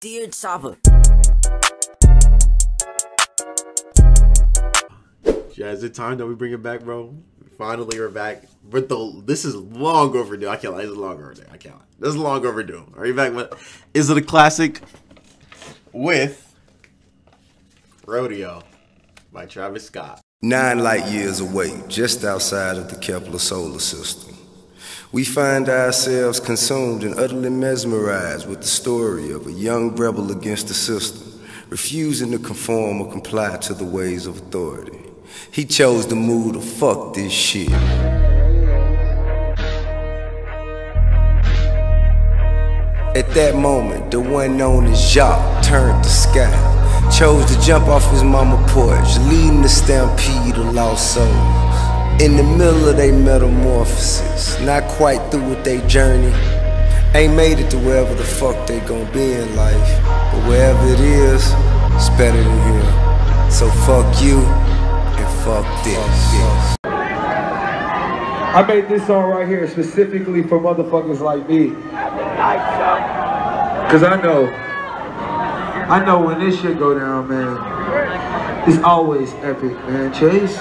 Dear Chopper. Yeah, is it time that we bring it back, bro? Finally, we're back. But the this is long overdue. I can't lie. This is long overdue. I can't lie. This is long overdue. Are you back? With, is it a classic with Rodeo by Travis Scott? Nine light years away, just outside of the Kepler solar system, we find ourselves consumed and utterly mesmerized with the story of a young rebel against the system, refusing to conform or comply to the ways of authority. He chose to move to fuck this shit. At that moment, the one known as Jacques turned to sky, chose to jump off his mama porch, leading the stampede of lost souls. In the middle of their metamorphosis, not quite through with their journey, ain't made it to wherever the fuck they gon' be in life. But wherever it is, it's better than here. So fuck you and fuck this. I made this song right here specifically for motherfuckers like me. Cause I know, I know when this shit go down, man, it's always epic, man. Chase.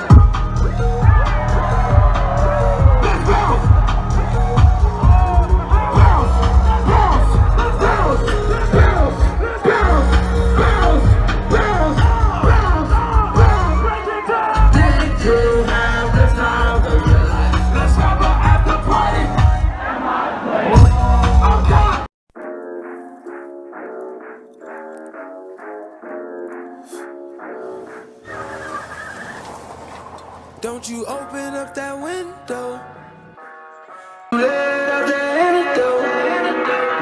Don't you open up that window.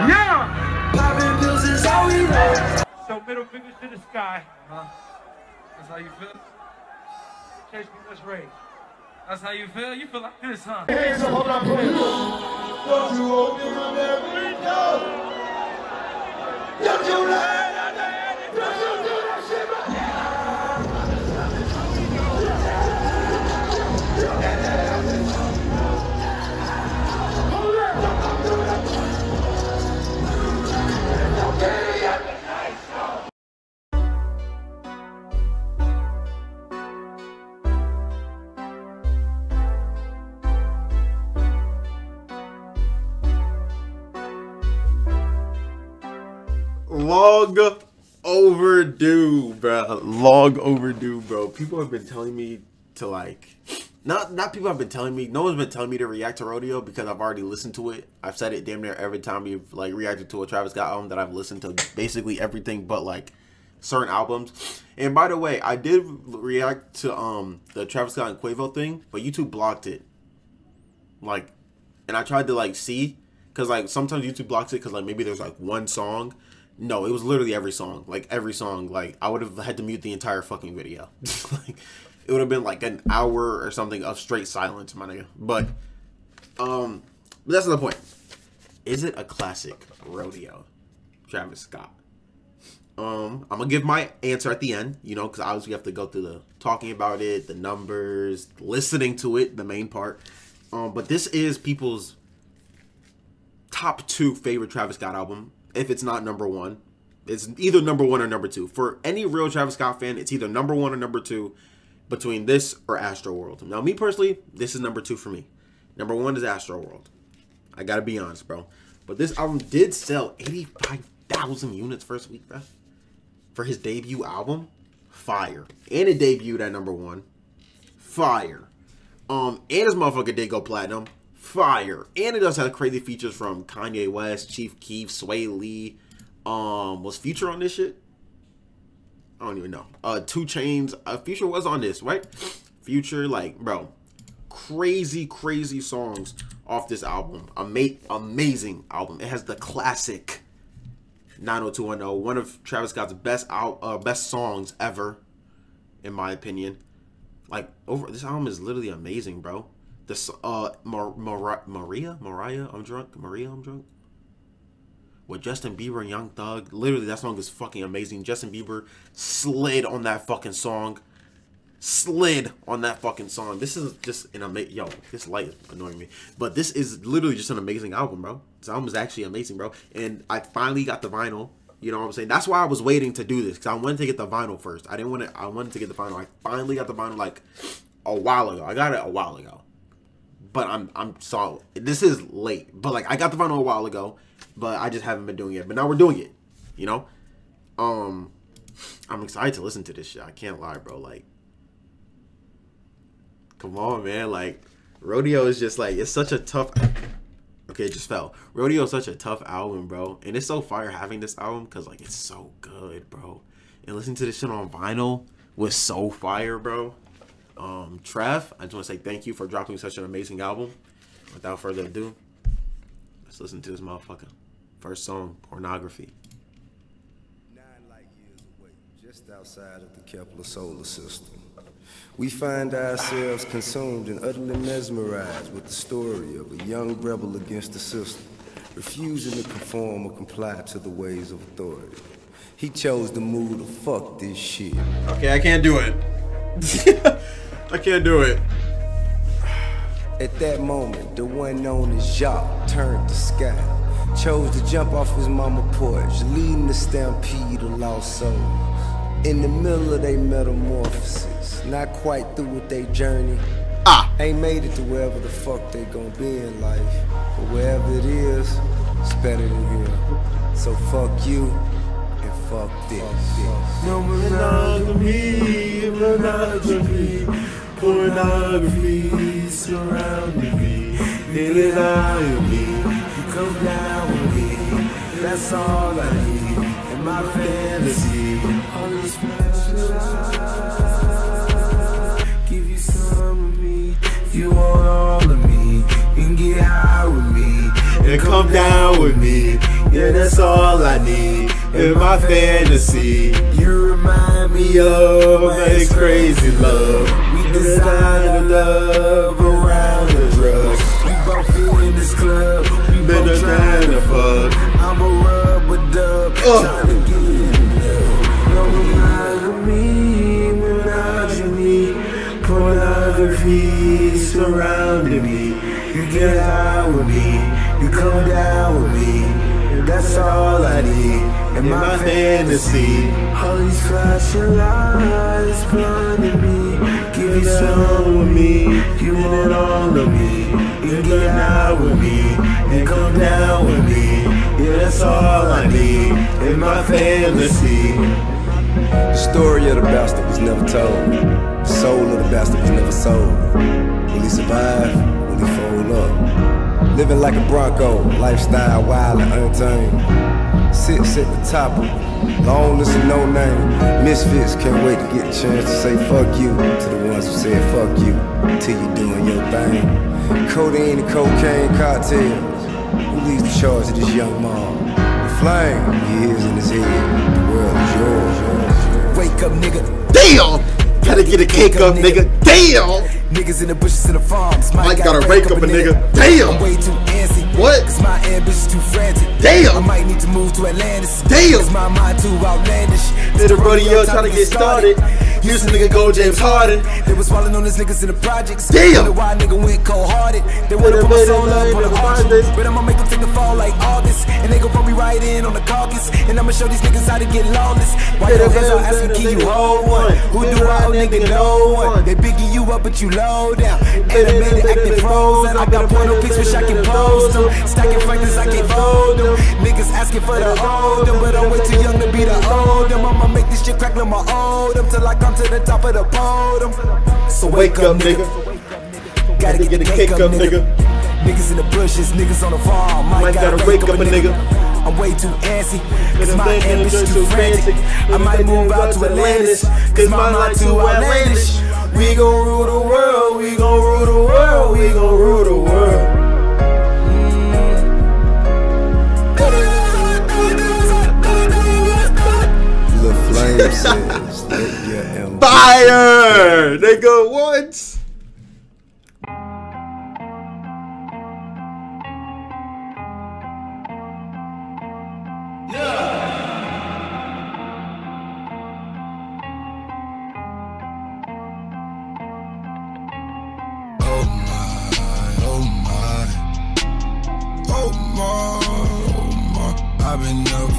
Yeah! Popping pills is all we know. So middle fingers to the sky. Huh? That's how you feel? Chase me, let's raise. That's how you feel? You feel like this, huh? Hands up, hold on, please. Don't you open up that window. Don't you let Don't you do Long overdue, bro. Long overdue, bro. People have been telling me to like, not not people have been telling me. No one's been telling me to react to Rodeo because I've already listened to it. I've said it damn near every time we've like reacted to a Travis Scott album that I've listened to basically everything but like certain albums. And by the way, I did react to um the Travis Scott and Quavo thing, but YouTube blocked it. Like, and I tried to like see because like sometimes YouTube blocks it because like maybe there's like one song. No, it was literally every song. Like every song. Like I would have had to mute the entire fucking video. like it would have been like an hour or something of straight silence, my nigga. But um, but that's not the point. Is it a classic rodeo, Travis Scott? Um, I'm gonna give my answer at the end, you know, because obviously we have to go through the talking about it, the numbers, listening to it, the main part. Um, but this is people's top two favorite Travis Scott album. If it's not number one, it's either number one or number two. For any real Travis Scott fan, it's either number one or number two between this or Astro World. Now, me personally, this is number two for me. Number one is Astro World. I gotta be honest, bro. But this album did sell 85,000 units first week, bro. For his debut album, fire. And it debuted at number one. Fire. Um, and his motherfucker did go platinum. Fire. And it does have crazy features from Kanye West, Chief Keef, Swae Lee. Um, was Future on this shit? I don't even know. Uh, 2 Chainz. Uh, Future was on this, right? Future, like, bro, crazy, crazy songs off this album. Ama- amazing album. It has the classic 90210, one of Travis Scott's best out, uh, best songs ever, in my opinion. Like over this album is literally amazing, bro. This uh Mar- Mar- Maria Mariah I'm drunk Maria I'm drunk with Justin Bieber and Young Thug. Literally that song is fucking amazing. Justin Bieber slid on that fucking song. Slid on that fucking song. This is just an amazing yo. This light is annoying me, but this is literally just an amazing album, bro. This album is actually amazing, bro. And I finally got the vinyl. You know what I'm saying? That's why I was waiting to do this because I wanted to get the vinyl first. I didn't want to. I wanted to get the vinyl. I finally got the vinyl like a while ago. I got it a while ago, but I'm I'm solid. This is late, but like I got the vinyl a while ago, but I just haven't been doing it. But now we're doing it. You know, um, I'm excited to listen to this shit. I can't lie, bro. Like, come on, man. Like, rodeo is just like it's such a tough Okay, it just fell. Rodeo is such a tough album, bro. And it's so fire having this album because, like, it's so good, bro. And listening to this shit on vinyl was so fire, bro. Um, Trev, I just want to say thank you for dropping such an amazing album. Without further ado, let's listen to this motherfucker. First song, Pornography. Nine light years away, just outside of the Kepler solar system. We find ourselves consumed and utterly mesmerized with the story of a young rebel against the system, refusing to conform or comply to the ways of authority. He chose to move to fuck this shit. Okay, I can't do it. I can't do it. At that moment, the one known as Jacques turned to sky, chose to jump off his mama porch, leading the stampede of lost souls. In the middle of their metamorphosis, not quite through with their journey. Ah. Ain't made it to wherever the fuck they gon' be in life. But wherever it is, it's better than here. So fuck you and fuck this. No monogamy, monogamy, pornography surrounding me. They lie to me, you come down with me. That's all I need in my fantasy. All this pressure, give you some of me. You want all of me, can get high with me and come down with me. Yeah, that's all I need in my fantasy. You remind me of that crazy love. We design a love around the drugs. We both feel in this club, we both trying to fuck. I'm a rubber dub, trying to get love. No monogamy, monogamy, pornography surrounding me. You get high with me, you come down with me. That's all I need in my fantasy. All these flashing lights blinding me. Give you some with me, you want all of me. You get high with me and come down with me. Yeah, that's all I need in my fantasy. The story of the bastard was never told. The soul of the bastard was never sold. Will he survive? Fold up? Living like a Bronco, lifestyle wild and untamed. Sits at the top of long list of no name. Misfits can't wait to get a chance to say fuck you to the ones who said fuck you till you doing your thing. Codeine and cocaine cartels. Who leads the charge of this young mom? The flame he is in his head. The world is yours. Wake up, nigga. Damn! Gotta get a cake up, nigga. Damn! Niggas in the bushes in the farms. Might gotta rake up a nigga. Damn! I'm way too antsy. What? Cause my ambition's too frantic. Damn! I might need to move to Atlantis. Damn! Cause my mind too outlandish. Did a rodeo trying to get started. Used to nigga go James Harden. They was falling on these niggas in the projects. Damn! Why nigga went cold hearted. They Would've put my soul it up on the the But I'ma make them take a fall like August. And they gon' put me right in on the caucus. And I'ma show these niggas how to get lawless. Why your hands are asking, can you hold one? Who do I owe, Nigga, no No one. They bigging you up, but you low down. And Better, I made it better, acting frozen. I got porno pics, wish I can post them. Stacking fragments, I can fold them. Niggas asking for the old them, but I'm way too young to be the old them. I'ma make this shit crack like my old them till I come to the top of the podium. So Wake up, nigga. Gotta get the cake up, nigga. Niggas in the bushes, niggas on the farm. Might, gotta, wake up a nigga. I'm way too antsy, cause my thinking ambition's too too frantic. frantic. I might move out to Atlantis, cause my mind too outlandish. We gon' rule the world, we gon' rule the world, we gon' rule the world. Mm. The flame says, let your ambition Fire! What? Oh my, oh my, oh my, oh. I've been up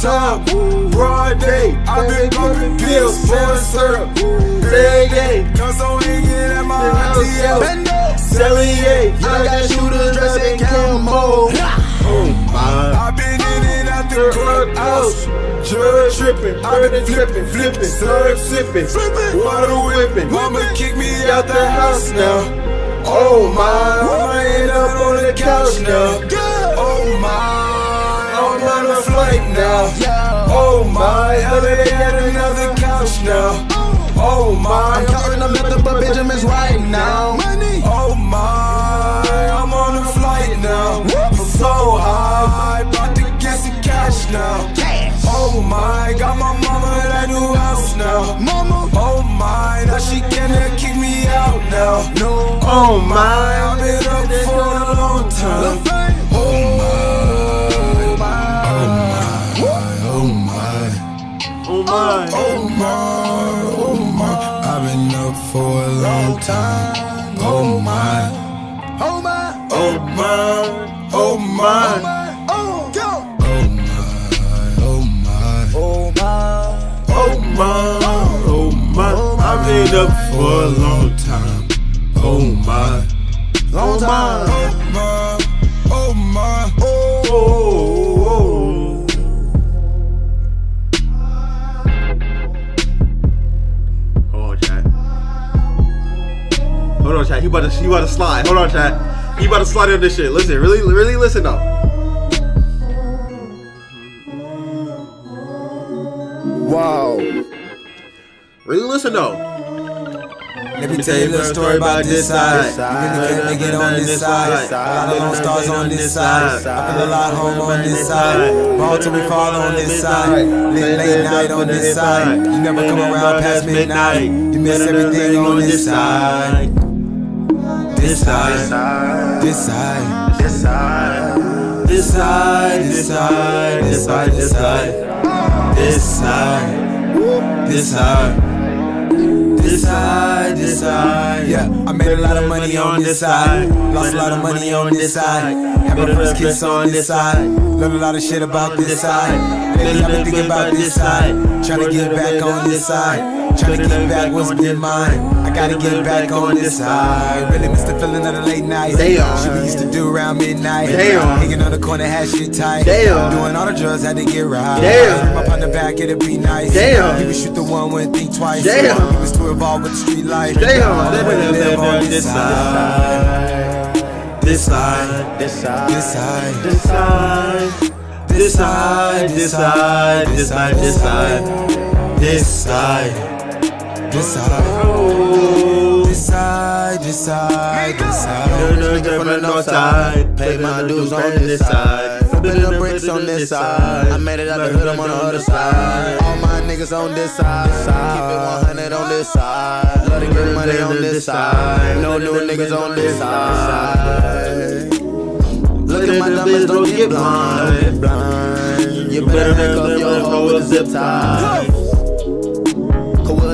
time. Broad day, I've been popping pills, pouring syrup. Reggae, cause I'm hanging at my house. Selling yay, I got shooters dressed in camo. Oh my. I've been in and out the clubhouse. Drug tripping, I've been flipping, flipping, syrup sipping, water whipping. Mama kick me out the house now. Oh my, I end up on the couch now. Oh my, I'm on a now. Oh my, elevate at another couch now. Oh my, I'm counting up nothing but Benjamins right now. Oh my, I'm on a flight now. I'm so high, about to get some cash now. Oh my, got my mama that new house now. Mama, Oh my, now she cannot kick me out now. no. Oh my, I've been up for a long time. My. oh my, oh my. I've been up for a long time. Oh my, Oh my, Oh my. Oh my. oh, oh my, oh my, Oh my, Oh my. Oh my. I've been up for a long time. Oh my. long time. Chat. He about to, he about to slide. Hold on, chat. He about to slide on this shit. Listen, really, really listen though. Wow. Really listen though. Let me tell you a little story about this side. You really can't make it on this side. A lot of lone stars on this side. I feel a lot home on this side. Ball till we fall on this side. Late, late night on this side. You never come around past midnight. You miss everything on this side. This side. This side. This side. This side. This side. This side. This side. This side. This side. This side, this side, yeah. I made a lot of money on this side. Lost a lot of money on this side. Had my first kiss on this side. Learned a lot of shit about this side. Lately I've been thinking about this side. Trying to get back on this side. Trying to get back what's been mine. I gotta get back on this side. Really miss the feeling of the late night. Damn. Shit we used to do around midnight. Damn. Hanging on the corner, had shit tight. Damn. Doing all the drugs, had to get right. Damn. My partner back, it'd be nice. Damn. He would shoot the one, wouldn't think twice. Damn. He was too involved with the street life. Damn. Wanna live on this side. This side. This side, This side. This side. This side. This side. This side. This side. This side. This side. This side. This side. This side. From the north side. Pay my dues on this side. Flipping the bricks on this side. I made it out the hood, I'm on the other side. All my niggas on this side. Keep it 100 on this side. Love to get money on this side. No new niggas on this side. Look at my diamonds, don't get blind. Blind. You better hook up your hoe with a zip tie.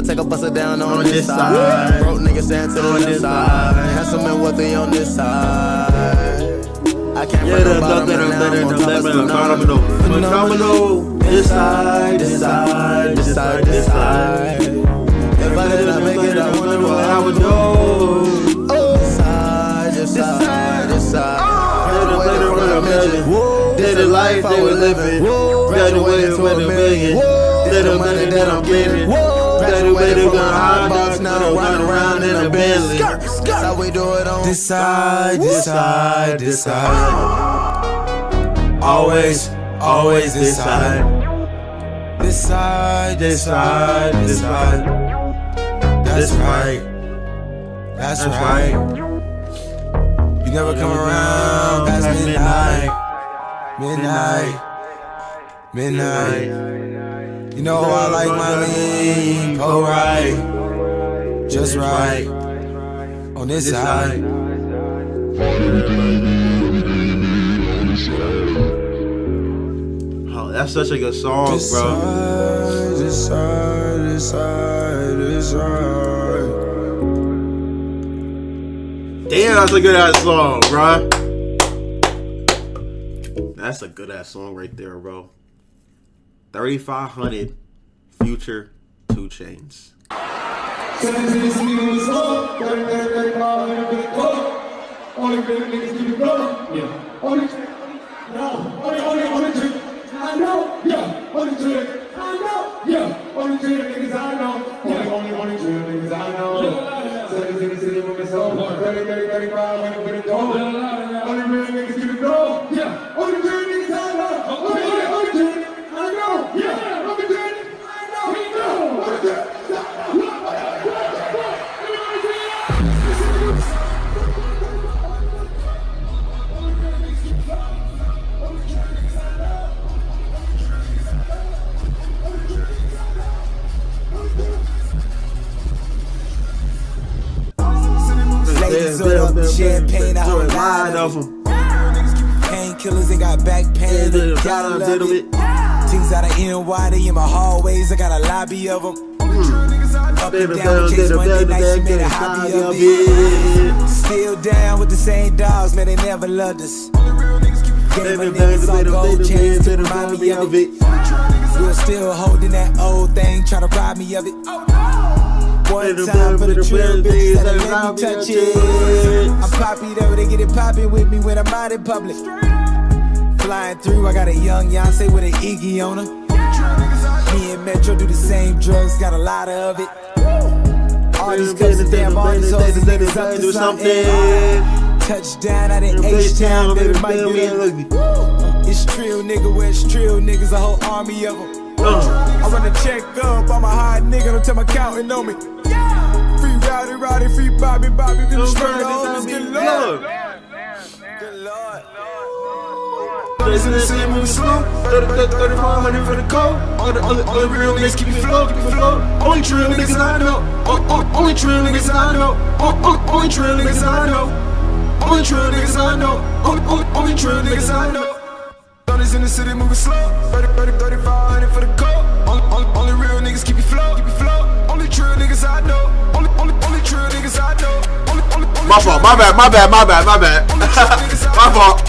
Take a buster down on, this side. Broke niggas stand to the left side. Handsome and wealthy on this side. I can't Yeah, the better, and I'm on better, of the phenomenal. phenomenal. This side, this side, this side, this side. If I did not make it, I wonder what I would do. This side, this side, this side. Later, later, when I'm million. Did the life they were living. Graduated with a million. Did the money that I'm getting. Graduated with a high box, now I'm running around in a Bentley. That's how we do it on This side, this side, this side. Always, always. This side, this side. That's right. That's right. You never come around past midnight. Midnight. Midnight. You know I like my lean, pull right. Just right. On this side. Oh, that's such a good song, This bro. side, this side, this side, this side. Damn, that's a good ass song, bro. That's a good ass song right there, bro. 3500 Future 2 Chainz. Yeah. Champagne, I hold line of them. Painkillers, they got back pain, they gotta love it. Things out of NY, they in my hallways, I got a lobby of them. Up and down, chase Monday nights, she made a hobby of it. Still down with the same dogs, man, they never loved us. Gave my niggas all gold chains to remind me of it. We're still holding that old thing, try to rob me of it. One time for the trip, bitches that let me touch it. I'm poppy though, they get it poppin' with me when I'm out in public. Flying through, I got a young Yonsei with an Iggy on her. Me and Metro do the same drugs, got a lot of it. All these cousins, damn, all these hoes, niggas up to do something. Touchdown out in H-Town, baby, might get it. It's trill, nigga, where it's trill, niggas, a whole army of them. Uh. I run the check up, I'm a hot nigga, don't tell my counting on me. Free Rowdy, Rowdy, free Bobby, Bobby, been the straight homies, good lord. Good lord. Listen to see moving slow. 3500 for the code. All the other, other real niggas keep it flow, keep it flow. Only true niggas I know. O- o- Only true niggas I know. O- o- Only true niggas I know. Only true niggas I know. Only, only, only true niggas I know. Donnie's in the city moving slow. 30, 30, 3500 for the code. Only, only, only real niggas keep it flow, keep it flow. Only true niggas I know. Only, only, only true niggas I know. Only, only, only My fault, my bad, my bad, my bad, my bad. my fault.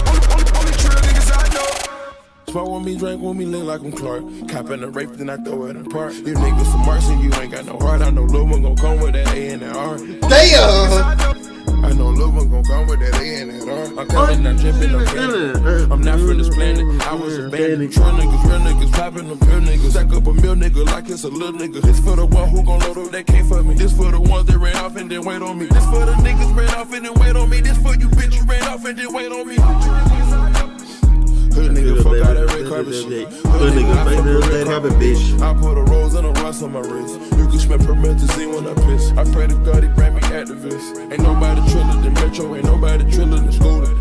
Smoke with me, drink with me, look like I'm Clark. Copping a rape, then I throw it in park. You niggas some marks and you ain't got no heart. I know Lil one gon' come with that A and that R. Damn! I know Lil one gon' come with that A and that R. I'm coming, I'm dripping, I'm feeling. I'm not from this planet. I was abandoned. True niggas, real niggas, popping them real niggas. Stack up a mill nigga like it's a little nigga. This for the one who gon' load up that came for me. This for the ones that ran off and then wait on me. This for the niggas ran off and then wait on me. This for you bitch you ran off and then wait on me. Hood nigga, fuck out that red carpet shit. Hood nigga, fuck that red carpet bitch. I put a rose and a rust on my wrist. You can smell promethazine when I piss. I pray to God he bring me activists. Ain't nobody triller than Metro, ain't nobody triller than Scooter.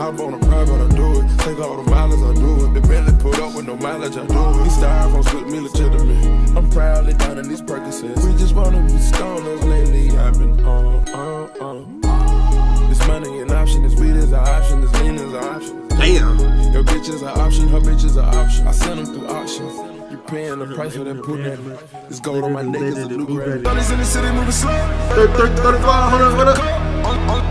Hop on a private, I do it. Take all the mileage, I do it. The Bentley put up with no mileage, I do it. These styrofoams with me legitimate. I'm proudly down in these Percocets. We just wanna be stoners lately. I've been on, on, on. This money an option, this weed is an option, this lean is an option. Damn. Your bitch is an option, her bitch is an option. I send them through auction. Paying the price for that pudding. This gold on my neck is a new granny. Donnie's in the city moving slow. 3500 for the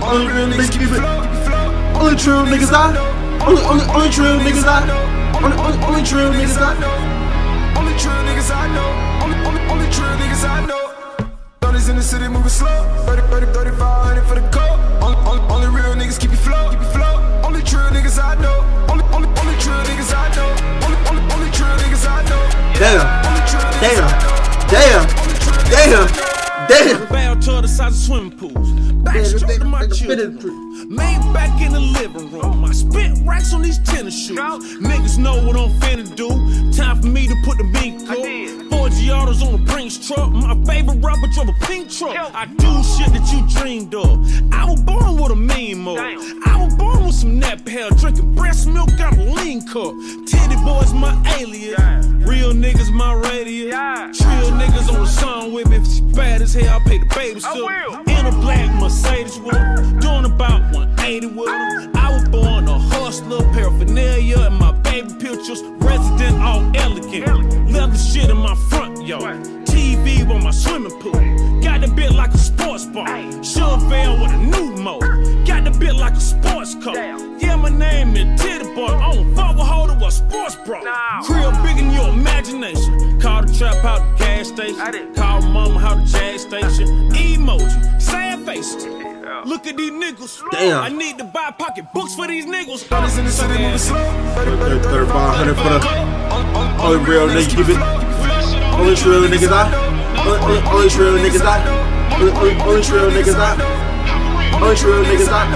Only real niggas keep it flow, keep it flow. Only true niggas I. Only, only, only true niggas I know. Only, only, only true niggas I know. Only true niggas I know. Only, only, only true niggas I know. Donnie's in the city moving slow. 30, 30, 3500 for the code. Only, only, only real niggas keep it flow, keep it flow. Only true niggas I know. Only, only, only true niggas I know. Only, only, only true niggas I know. Damn. Only Damn. Damn. Only true niggas Damn. I know. Damn. Barrel the size of swimming pools. Backstroke to my children. Made back in the living room. I spit racks on these tennis shoes. Niggas know what I'm finna do. Time for me to put the beat cool. Four Giottos on a Brinks truck. My favorite rapper drove a pink truck. I do shit that you dreamed of. I was born with a mean mode. I was born with some nap hair, drinking breast milk out a lean cup. Tity Boi's my alias. Real niggas my radius. Trill niggas the song with me. If she bad as hell, I'll pay the baby still. In a black Mercedes with her. Doing about 180 with her. I was born a hustler, paraphernalia, and my baby pictures. Resident all elegant. Leather shit in my front yard. TV on my swimming pool. Got the bit like a sports bar. Chevelle with a new mode. Got the bit like a sports car. Yeah, my name is Tity Boi. On forward holder with a sports bra. Crib bigger than your imagination. Call the trap out the gas station. Call mama how the jazz station. Emoji, sad faces. Look at these niggas. Damn. I need to buy pocket books for these niggas. Brothers in the city moving slow. 3500 for the only oh, oh, real niggas keep it. Only real niggas I. Only, only, only real niggas I. Only, only, only real niggas I. Only real niggas I.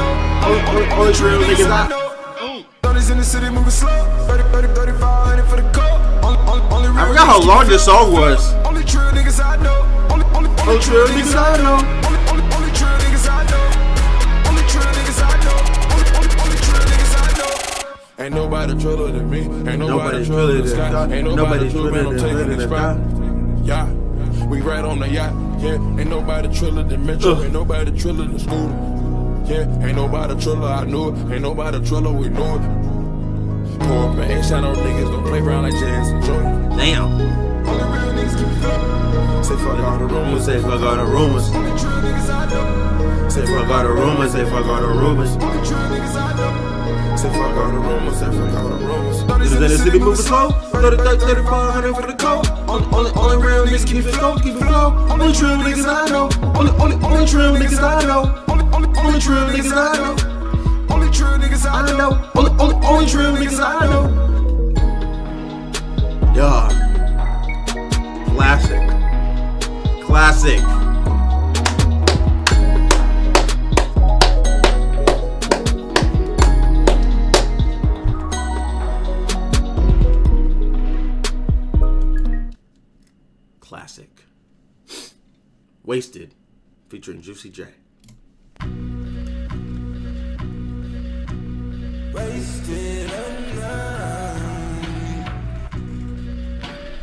Only, only, only real niggas I. Brothers in the city moving slow. 30, 30, 3500 for the real I forgot how long this song was. Only true niggas I know. Only, only, only Only real niggas I know. Only, only, only true niggas I know. Only true niggas I know. Only, only, only true niggas I know. Ain't nobody driller than me. Ain't nobody driller than Scott. Scott. Ain't nobody driller than I'm than taking than the. Yeah. We right on the yacht, yeah. Ain't nobody triller than Metro, Ugh. ain't nobody triller than Scooter. Yeah, ain't nobody triller, I knew it. Ain't nobody triller, we knew it. Pour up and ain't shot niggas, don't play around like Jazz and Jordan. Damn. Only real niggas it flow. Say fuck all the rumors, Say fuck all the rumors. Only true niggas I know. Say fuck all the rumors. Say fuck all the rumors. Only true niggas I know. Say fuck all the rumors, say fuck all the rumors. Niggas in the city moving slow. 30, 30, 3500 for the coat. Only, only, only real niggas keep it slow, keep it flow. Only true niggas I know. Only, only, only true niggas I know. Only, only, Only true niggas I know. only true niggas I I know. Only, only, only true niggas I know. Yeah. Classic. Classic. Wasted. Featuring Juicy J.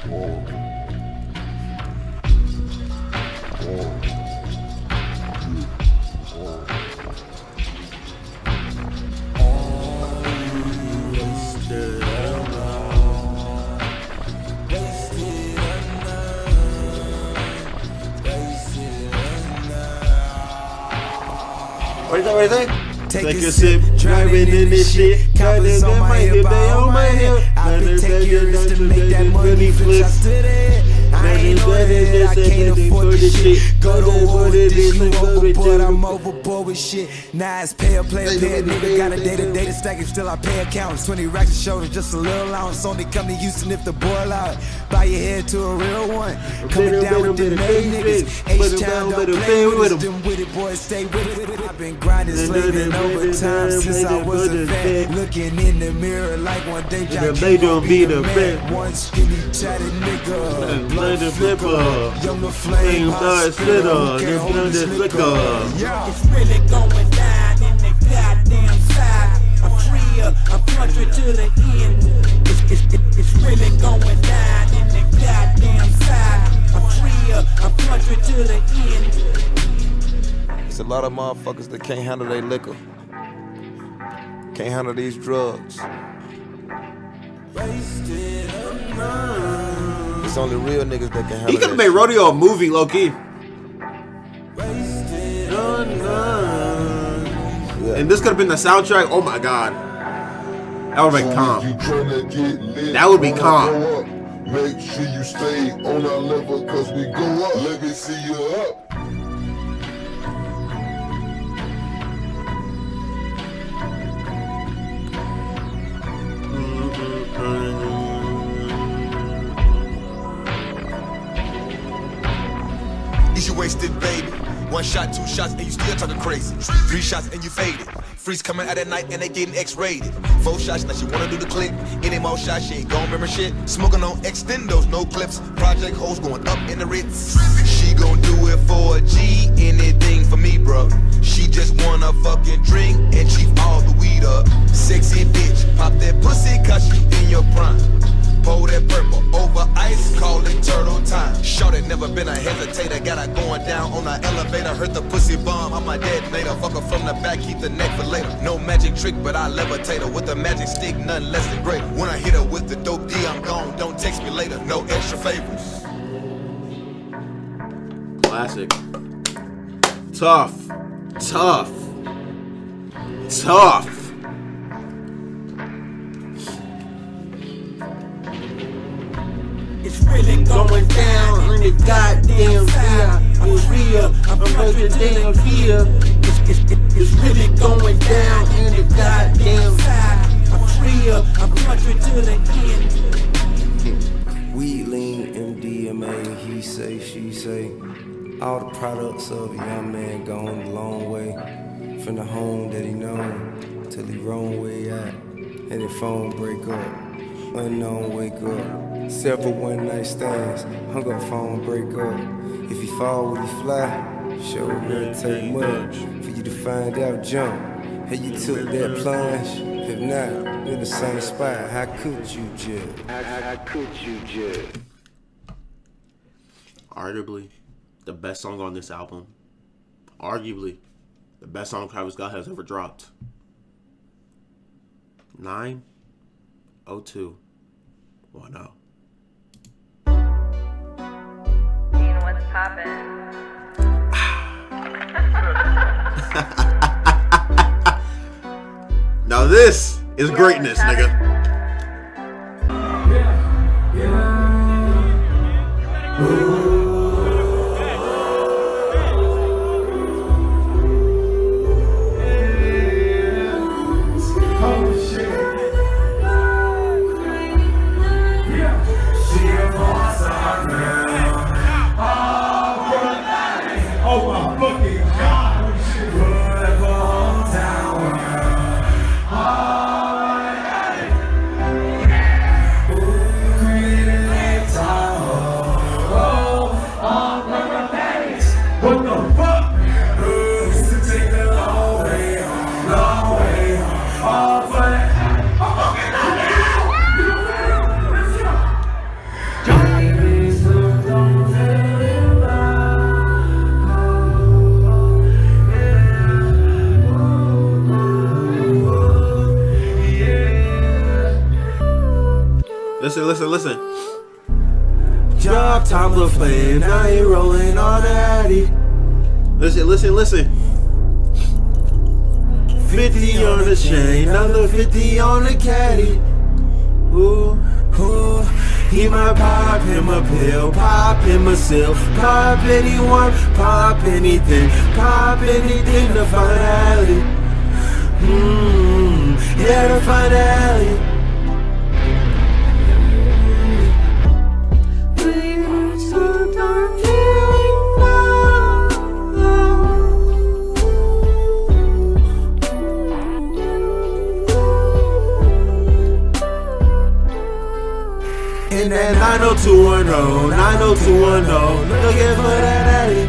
What Take, Take a sip, driving in this shit. Coppers on my hip, I on my hip. I've been taking risks to make that money flip. Shots to that. I ain't on it, I can't afford this shit. Go to war with this, you overboard, I'm overboard with shit. Now it's pay or play, pay a nigga. Got a day to day to stack it, still I pay accounts. 20 racks of shoulders, just a little allowance. Only come to Houston if the boil out. Buy your head to a real one. Coming down with the main niggas. H-Town don't play with us. Them with it, boys, stay with it. I've been grinding, slaving overtime since I was a vet. Looking in the mirror like one day, Jack They don't be the man. One skinny tatted nigga. Blood and flipper. Young the Flame flame, blood slitter. This blood is liquor. Yeah. It's really going down in the goddamn side. I'm free up, I'm country to the end. It's, it's, it's, it's really going down free up, to the end. It's a lot of motherfuckers that can't handle their liquor. Can't handle these drugs. It's only real niggas that can handle He could have made. Rodeo a movie, low key. Yeah. And this could have been the soundtrack. Oh my god. That would have been calm. That would be calm. Make sure you stay on our level cause we go up. Let me see you up. Is you wasted, baby? One shot, two shots, and you still talking crazy. Three shots and you faded. Freeze coming out at night and they getting X-rated. Four shots, now she wanna do the clip. Any more shots, she ain't gon' remember shit. Smoking on extendos, no clips. Project hoes going up in the Ritz. She gon' do it for a G, anything for me, bro. She just wanna fucking drink and she all the weed up. Sexy bitch, pop that pussy cause you in your prime. Pour that purple over ice, call it never been a hesitator, got her going down on the elevator. Heard the pussy bomb, I'm a detonator. Fuck her from the back, keep the neck for later. No magic trick, but I levitate her with a magic stick, nothing less than great. When I hit her with the dope D, I'm gone. Don't text me later, no extra favors. Classic. Tough. Tough. Tough. Going down in the goddamn fear. It's real. I'm from the damn. It's, it's, it's, it's really going down in the goddamn I'm real. I'm country to the end. Weed, lean, MDMA, he say, she say. All the products of a young man gone a long way. From the home that he known till he wrong way out. And the phone break up. Unknown wake up. Several one night stands. Hung up phone break up. If he fall, would he fly? Sure would take much for you to find out jump. Hey, you took that plunge. If not, in the same spot, how could you judge? How, how could you judge? Arguably, the best song on this album. Arguably, the best song Travis Scott has ever dropped. 9 what's poppin'? Now this is greatness, nigga. Oh Listen, listen, listen. Job time to play, now you rolling on Addy. Listen, listen, listen. 50 on the chain, another 50 on the caddy. Ooh, ooh. He might pop him a pill, pop him a seal, pop anyone, pop anything, pop anything to finale. Mmm, yeah, the finale. In that 90210, 90210, looking for that alley.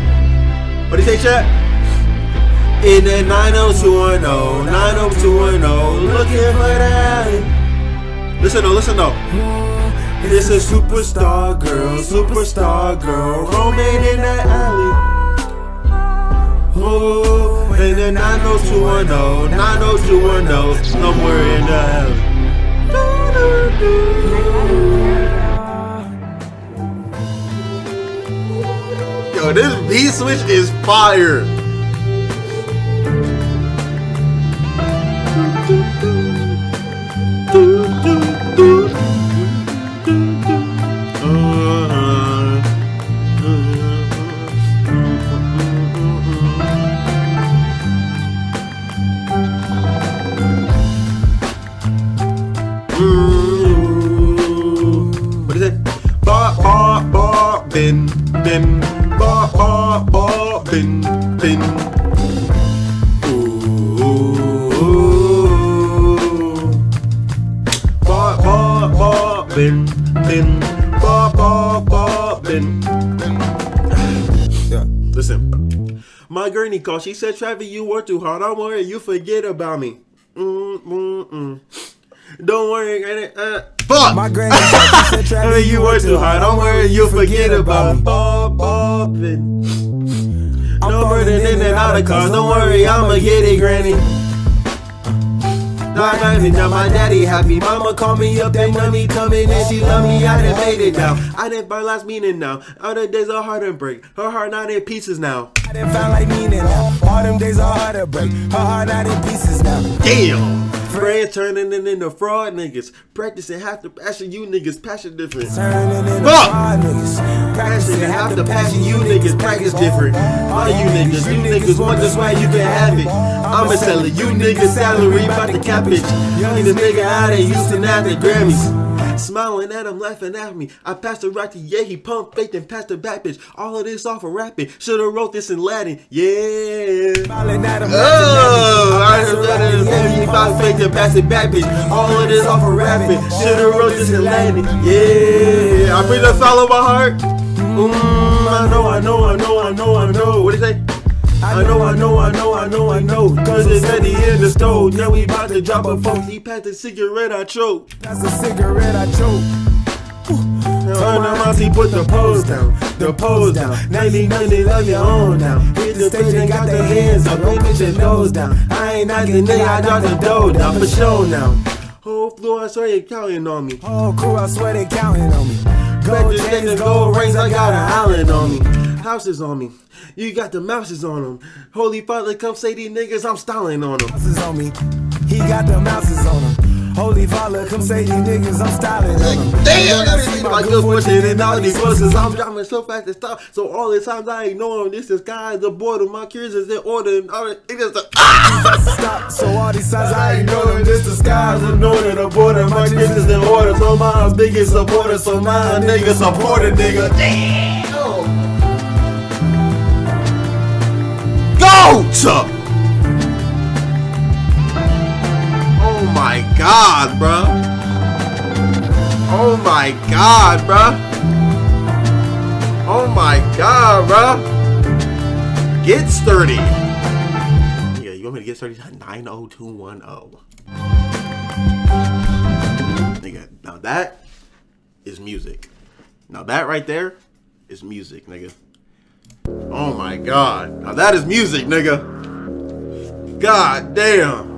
What do you say, chat? In that 90210, 90210, looking for that alley. Listen though, listen though. It's a superstar girl, superstar girl, roaming in the alley. Oh, in the 90210, 90210, somewhere in the alley. Yo, this V switch is fire. She said, Travis, you work too hard. Don't worry, you forget about me. Mm, mm, mm. Don't worry, granny. Uh, fuck! My granny said, Travis, you work too hard. Don't worry, you forget about me. Bob, Bob, and No burden in and out of cars. Don't worry, I'ma get it, granny. I'm not happy, now my daddy happy. Mama called me up, that money coming and she love me. I done made it now. I didn't buy last meaning now. All the days are hard and break. Her heart not in pieces now. I done found like meaning now. All them days are hard to break. Her heart not in pieces now. Damn. Friends turning in into fraud niggas. Practicing half the passion, you niggas passion different. Fuck! fraud niggas. Passion and half the passion, you niggas practice different. All you niggas, you niggas want this way, you can have it. I'ma sell it, you niggas salary about the cabbage. Young this nigga out of Houston at the Grammys. Smiling at him, laughing at me. I passed the rock to yeah, he pumped faith and passed the back bitch. All of this off of rapping. Should've wrote this in Latin. Yeah. Smiling at him, Oh, I heard that in Latin. He pumped faith and passed it back bitch. All of this off of rapping. Should've wrote this in Latin. Yeah. I bring the follow my heart. Mm, I know, I know, I know, I know, I know. What do you say? I know, I know, I know, I know, I know. Cause it's ready in the stove. Now we about to drop a phone. He passed a cigarette I choked. That's a cigarette I choke. Turn around, he put the pose down, the pose down. 90 90 love your own now. Hit the stage and got the hands up, don't get your nose down. I ain't knocking nigga, I got the dough down for show now. Whole floor, I swear you counting on me. Whole crew, I swear they counting on me. Gold chains gold rings, I got an island on me. Houses on me. You got the mouses on them. Holy Father, come say these niggas, I'm styling on them. mouses on me. He got the mouses on him. Holy Father, come say these niggas, I'm styling on them. Damn, I see my good fortune and all these buses. I'm driving so fast to stop. So all the times I ignore them, this is sky the border. My cures is in order and all the niggas the Stop, so all these signs I ignore them. This the skies in order, the border. My cures is in order. So my biggest supporter, so my nigga supporter, nigga. Damn. Goat! Oh my god, bro. Oh my god, bro. Oh my god, bro. Get sturdy. Yeah, you want me to get sturdy? 90210. Nigga, now that is music. Now that right there is music, nigga. Oh my god. Now that is music, nigga. God damn.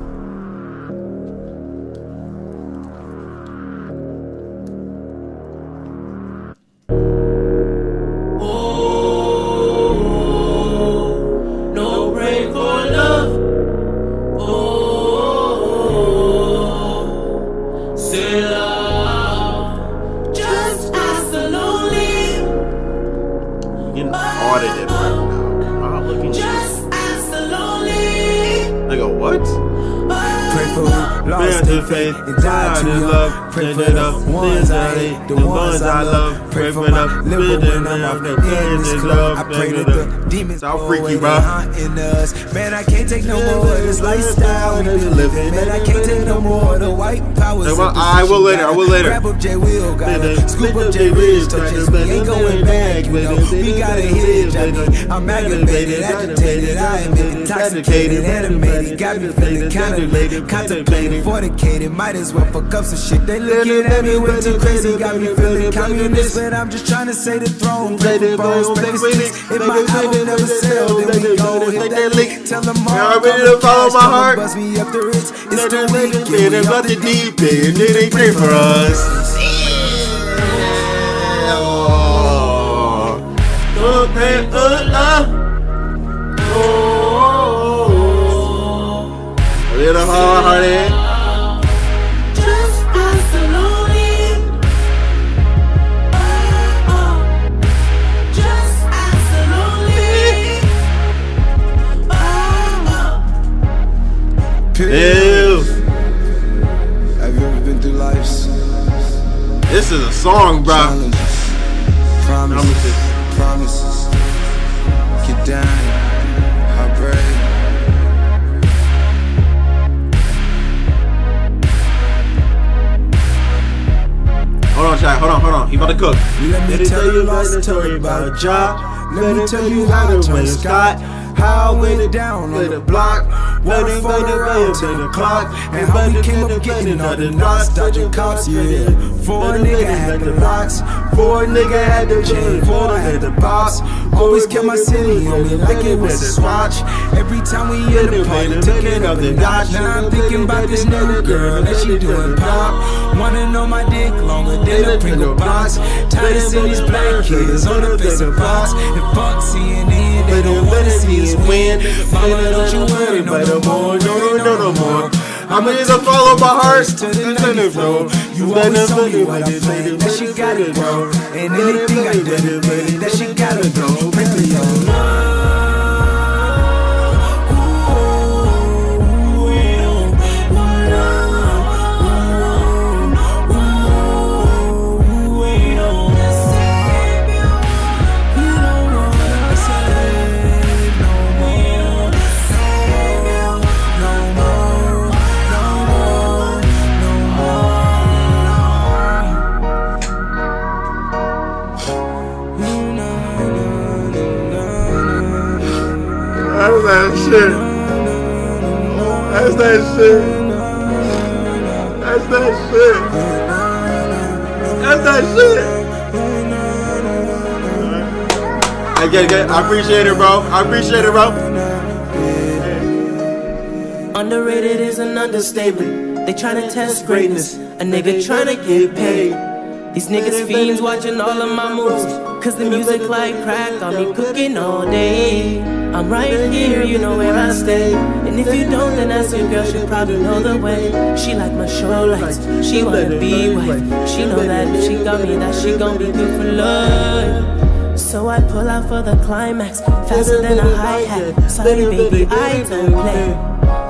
Haunting us. Man, I can't take no more of this lifestyle we been living. Man, I can't take no more of the white well, I will later, I will later. Grab up J Will, gotta scoop up J Ridge, touch us. We ain't going back, you know. We got a hitch. I mean, I'm aggravated, agitated, I am intoxicated, animated. Got me feeling kinda contemplating, fornicated. Might as well fuck up some shit. They looking at me way too crazy, got me feeling communist. But I'm just trying to say the throne, play the bones, play the sticks. If my album never sell, then we go hit that link. Tell them all, Y'all ready to follow my heart? Bust me up the ritz. It's the Man, weekend. it's about the deep end, it ain't great for us. Okay, uh, uh. Oh, song, bro. promises? Promises. Get down. Heartbreak. Hold on, Shaq. Hold on, hold on. He about to cook. Let me tell you a long story about job. Let me tell you how I turned Scott. How I went down on the block. Wanted for the round to the clock. And how we came up getting all the knots. Dodging cops, yeah. Four nigga had the locks. Four nigga had the chain. Four had the box. Always kept my city on me like it was a swatch. Every time we in the party, taking up the notch. Now I'm thinking about this new girl that she doing pop. Wanna know my dick longer than a Pringle box. Tired of seeing these black kids on the face of box. And fuck CNN, they don't wanna see win. Mama, don't you worry, no more, no, no, no, no more. I'm either follow my heart. bro. You always told me what I planned, that she got it, bro. And anything I did, that she got it, bro. Bring me that shit. That's that shit. That's that shit. I get get. I appreciate it, bro. I appreciate it, bro. Underrated is an understatement. They tryna test greatness. A nigga tryna get paid. These niggas fiends watching all of my moves. Cause the music like crack got me cooking all day. I'm right here, you know where I stay. And if you don't, then ask your girl, she probably know the way. She like my show lights, she wanna be wife. She know that if she got me, that she gon' be good for life. So I pull out for the climax, faster than a hi-hat. Sorry baby, I don't play.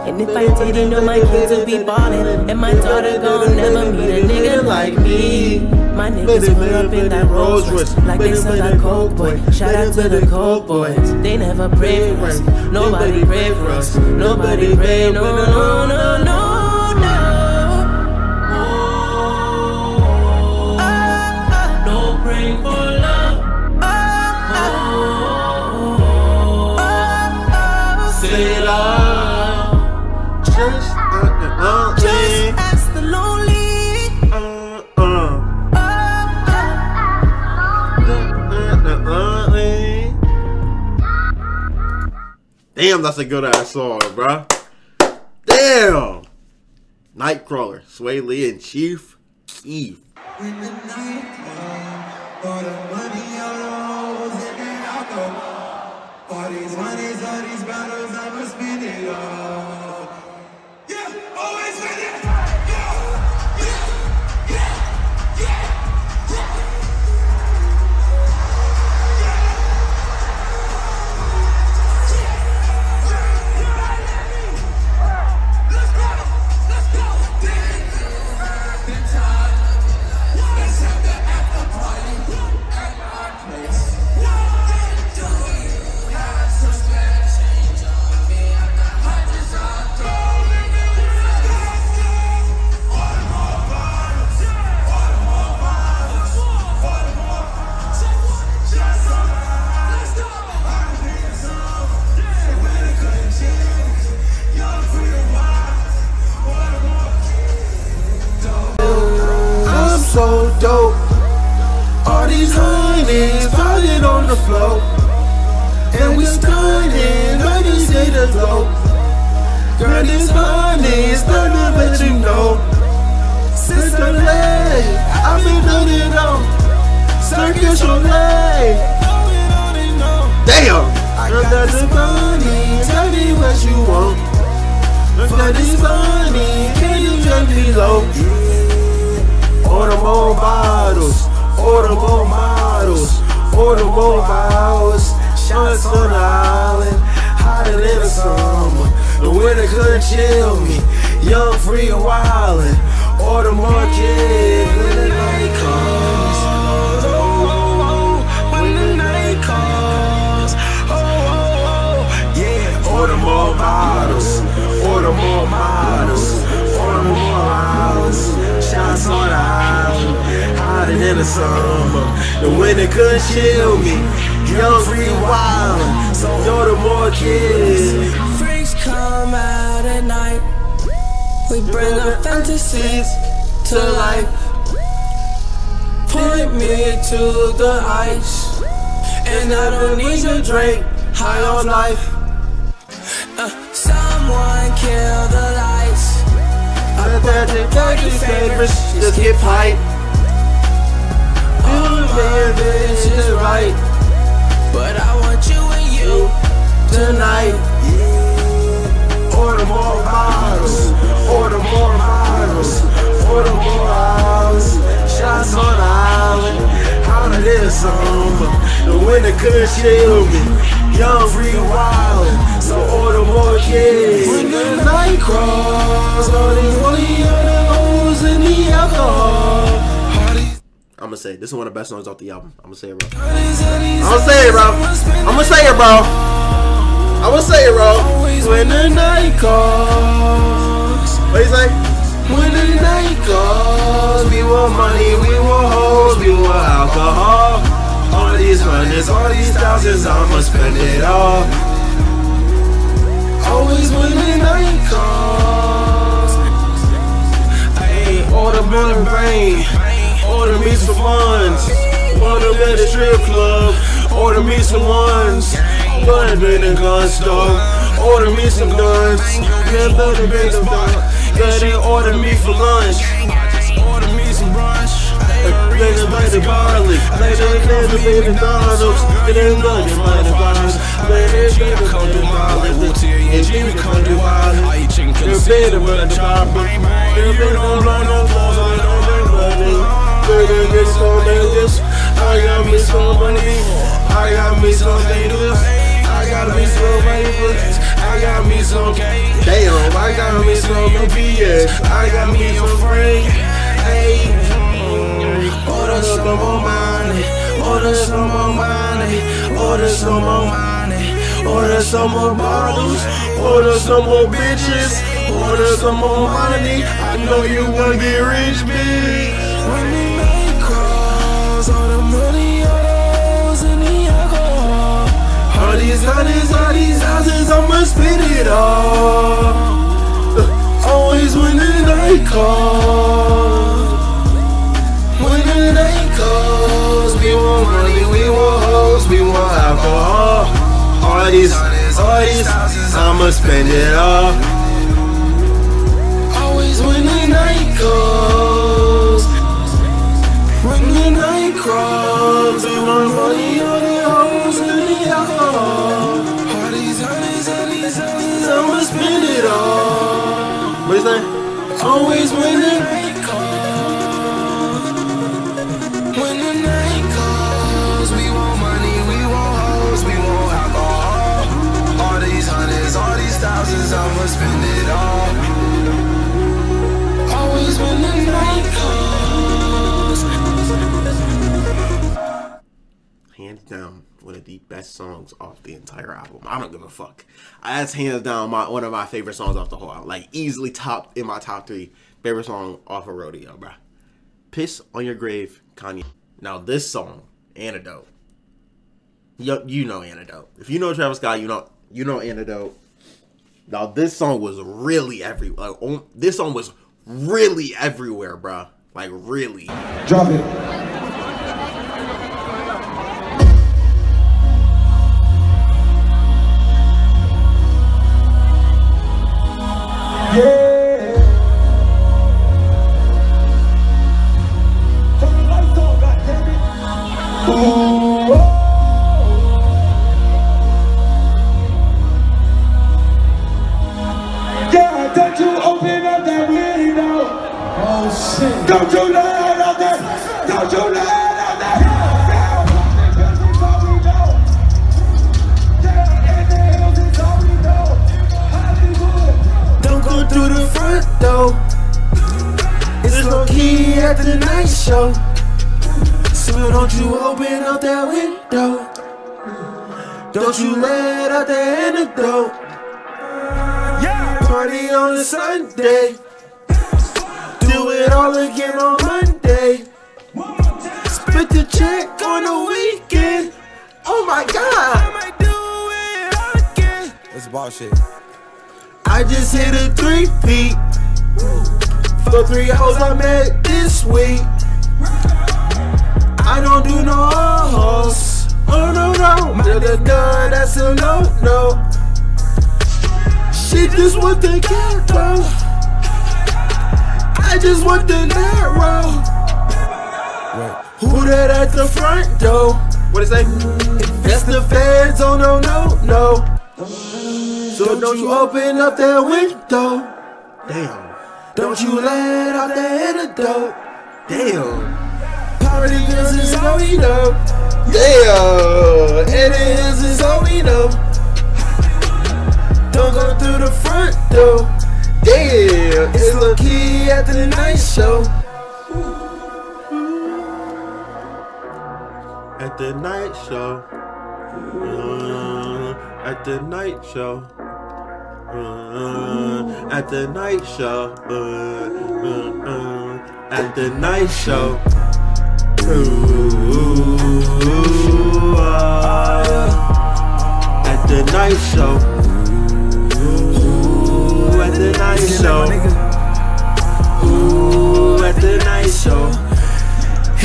And if I didn't know my kids would be ballin', and my daughter gon' never meet a nigga like me. My niggas pull up in that Rolls Royce, like they sell that Coke boy. Shout out to the Coke boys, they never pray for us. Nobody pray for us. Nobody pray, no, no, no, no, no. Damn, that's a good ass song, bruh. Damn. Nightcrawler, Swae Lee, and Chief Keef. These honeys falling on the floor. And we stunning, honey say the glow. Girl, this honey is gonna let you know. Since the I've been doing it on. Cirque du Soleil. Damn! Girl, that's the money, tell me what you want. For this money, can you just be low? Order more bottles, order more models, order more bottles. Shots on the island, hotter than the summer. The winter couldn't chill me, young, free, and wildin'. Order more kids when the night comes. Oh, oh, oh, when the night comes. Oh, oh, oh, yeah. Order more bottles, order more models, order more models. Shots on the island, than the summer. The winter couldn't chill me. Young, free, wild. So order more kids. Freaks come out at night. We bring our fantasies to life. Point me to the ice. And I don't need your drink. High on life. Uh, someone kill the lights. I bet the dirty favorites just get pipe this is right. But I want you and you tonight. Order more bottles, order more bottles, order more hours. Shots on the island, out of this summer. The winter could chill me. Young free wild, so order more kids. When the night crawls, all these holy other hoes in the alcohol. I'm gonna say this is one of the best songs off the album. I'm gonna say it, bro. I'm gonna say it, bro. I'm gonna say it, bro. I'm gonna say it, bro. When the night calls, what you say? When the night calls, we want money, we want hoes, we want alcohol. All these hundreds, all these thousands, I'ma spend it all. Always when the night calls, ayy, order burn brain, order me some funds, order me at the strip club, order me some ones, me in the gun store, order me some guns, yeah, better be the yeah, they order me for lunch. Order me some brunch. They done like the barley. They done live the baby McDonald's. They done love you like the bars. Man, they Jimmy come to Bali. And Jimmy come to Bali. They're better with the chopper. They're better on no balls on their money. They're gonna get. I got me some money. I got me some haters. I got me some favorites. I got me some Damn, I got me some BS. I got me some friend. Hey, mm, order some more money. Order some more money. Order some more money. Order some more bottles. Order some more bitches. Order some more money. I know you wanna get rich, bitch. These hundreds, all these houses, I'ma spend it all. Always when the night calls. When the night calls, we want money, we want hoes, we want alcohol. All these all these houses, I'ma spend it all. Always when the night calls. When the night calls, we want money, we want hoes, we want alcohol. All these hundreds, all these thousands, I'ma spend it best songs off the entire album. I don't give a fuck. That's hands down my one of my favorite songs off the whole album. Like easily top in my top three favorite song off of Rodeo, bruh. Piss on Your Grave, Kanye. Now this song, Antidote. You, you know Antidote. If you know Travis Scott, you know you know Antidote. Now this song was really every like on, this song was really everywhere, bruh. Like really. Drop it. That window. Don't you let out the antidote. Yeah. Party on a Sunday. Do it all again on Monday. Split the check on the weekend. Oh my god. It's bullshit. I just hit a three feet. For three hoes I met this week. I don't do no hoes. Oh no no. Da da. That's a no no. She just want the roll. I just want the roll. Who that at the front door? What is that? That's the feds. Oh no no no. So don't you open up that window. Damn. Don't you let out the antidote. Damn. Poverty bills is all we know. Yeah, and it is is all we know. Don't go through the front door. Yeah, it's low key at the night show. At the night show. Uh, at the night show. Uh, at the night show. Uh, uh, uh, at the night show. Ooh, ah. At the night show. Ooh, at the night show. Ooh, at the night show.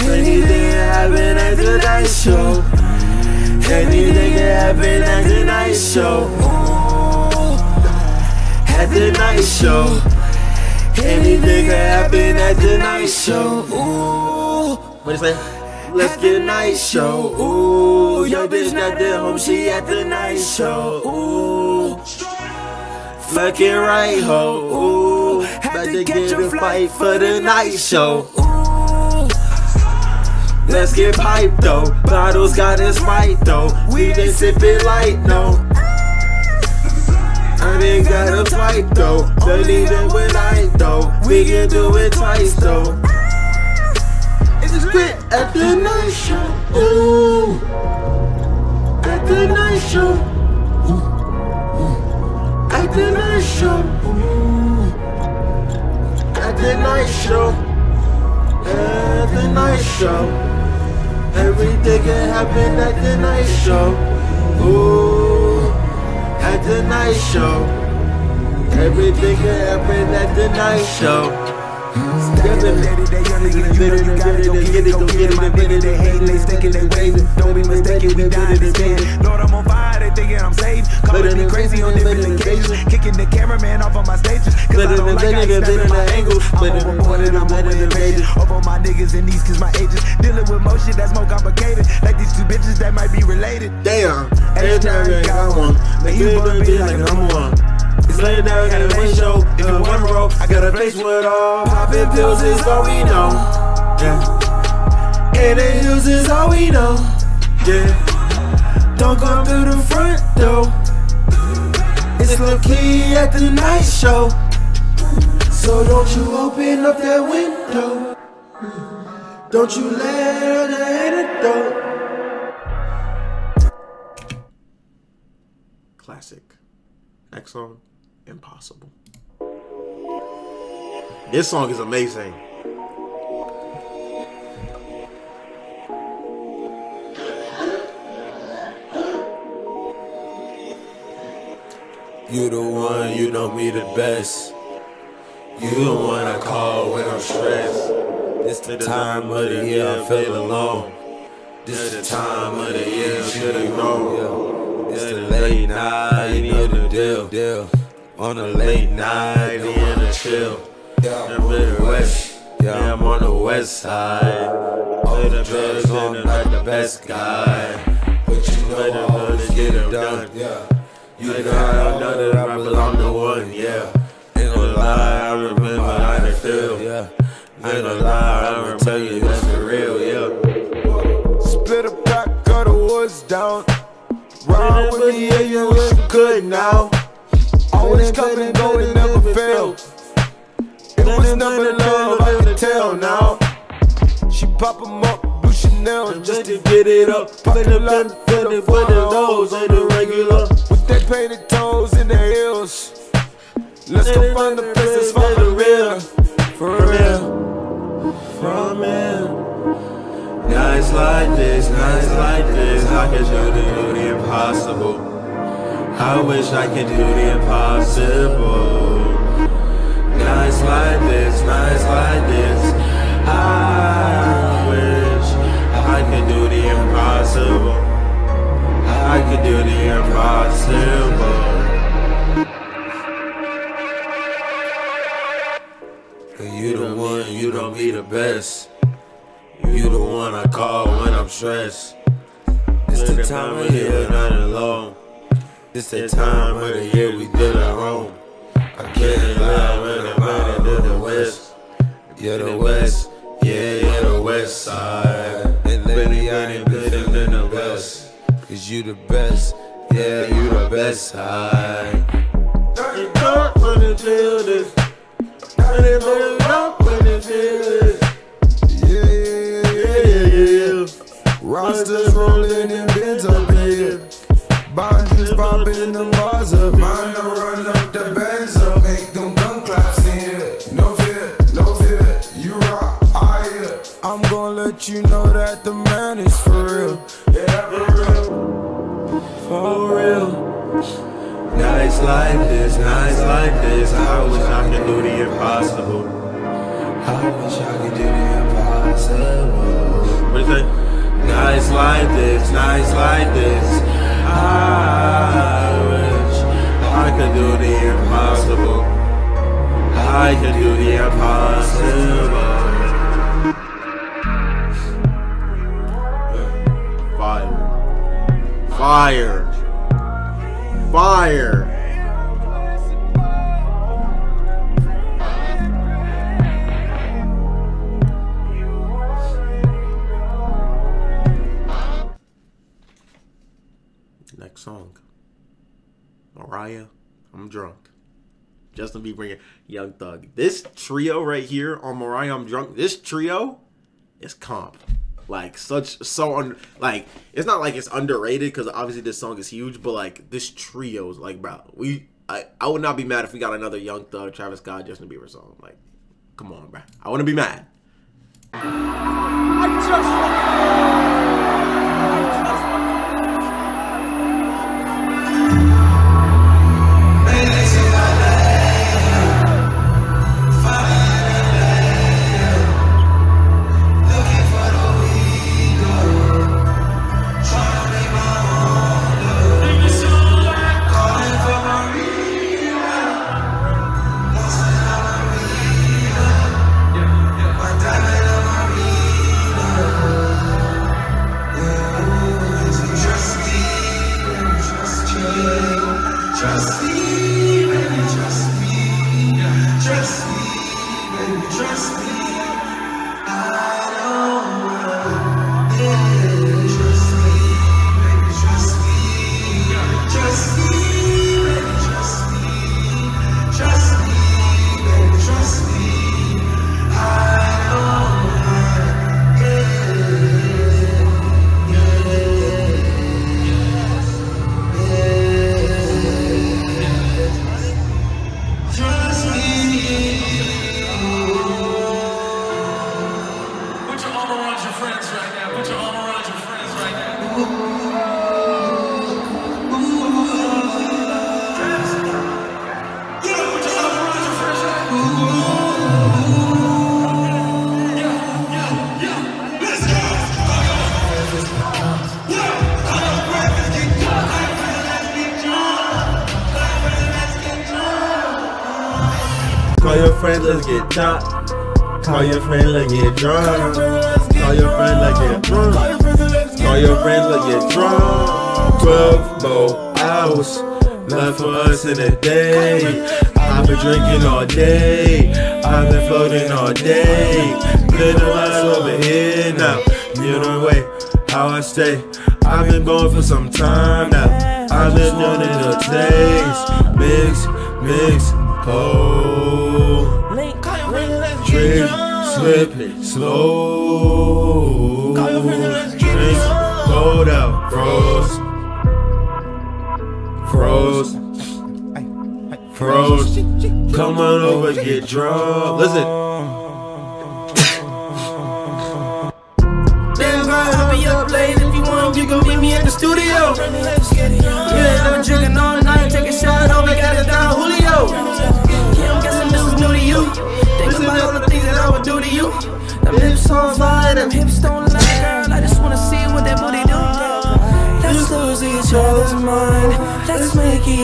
Anything can happen at the night show. Anything can happen at the night show. At the night show. Anything can happen at the night show. Ooh. What do you say? Let's get a night show. Ooh, your bitch not there home, she at the night show. Ooh, fucking right ho. Ooh, about to get a fight for the night show. Ooh, let's get piped though. Bottles got us right though. We didn't sip it light no. I didn't got a fight though. Don't even when I though. We can do it twice though. It's great at the night show. Ooh. At the night show. Ooh. At the night show. Ooh. At the night show. At the night show. Everything can happen at the night show. Ooh. At the night show. Everything can happen at the night show. Don't be mistaken, we died this man. Lord, I'm on fire, they thinking I'm safe. Calling me crazy on different occasions. Kicking the cameraman off of my stages. Cause I don't like how you snapping my angles. I'm overboard and I'm over invaded. Over my niggas and these cause my agents. Dealing with more shit that's more complicated. Like these two bitches that might be related. Damn, every time I got one, make it wanna be like I'm one. It's laying down at a win show. If you wanna roll, I got a place with all. Popping pills is all we know. Yeah. And the hills is all we know. Yeah. Don't come through the front door. It's low key at the night show. So don't you open up that window. Don't you let her the antidote. Classic. Next song, Impossible. This song is amazing. You the one, you know me the best. You the one I call when I'm stressed. This the time of the year I feel alone. This the time of the year you should've known. It's the late night, you know the deal. deal. On a late night, you wanna chill. I'm in the west, yeah, I'm on the west side. Oh, All the drugs on like the best guy. But you know I always get it done. Yeah. You know I know that I belong to one, yeah. Ain't gonna lie, I remember how they feel, yeah. Ain't gonna lie, I'm gonna tell you that's for real, yeah. Split a pack, got the woods down. Ride with me, yeah, you look good now. Always come and go, it never failed. It was never love, I can tell now. She pop 'em up, blue Chanel, just to get it up. Play the pen, fill it with the nose, ain't the regular. With their painted toes in their heels. Let's go find the place that's for the real. For real. From real. Nights like this, nights like this, I can do the impossible. I wish I could do the impossible. Nights like this, nights like this, I wish I could do the impossible. I could do the impossible. You the one, you don't be the best. You the one I call when I'm stressed. It's the time of year, not alone. It's the time of the year we did our home. I can't lie when I'm out in the west. Yeah, the west. Yeah, yeah, the west side. And lately I ain't been in the West. Cause you the best. Yeah, you the best side. Don't wanna feel this. And it really don't wanna this. Yeah, yeah, yeah, yeah, yeah, yeah. Rosters rolling in bins. Bodies popping in the bars up. Mine don't run up the bands up. Make them gun claps in here. No fear, no fear. You rock, I hear. I'm gonna let you know that the man is for real. Yeah, for real. For real. Nights like this, nights like this, I wish I could do the impossible. I wish I could do the impossible. What do you say? Nights like this, nights like this, I wish I could do the impossible. I could do the impossible. Fire. Fire. Fire. Song. Mariah, I'm drunk. Justin Bieber Young Thug. This trio right here on Mariah, I'm drunk. This trio is comp. Like such so un, like it's not like it's underrated because obviously this song is huge, but like this trio is like bro, we I, I would not be mad if we got another Young Thug, Travis Scott, Justin Bieber song. Like, come on, bro. I wouldn't be mad.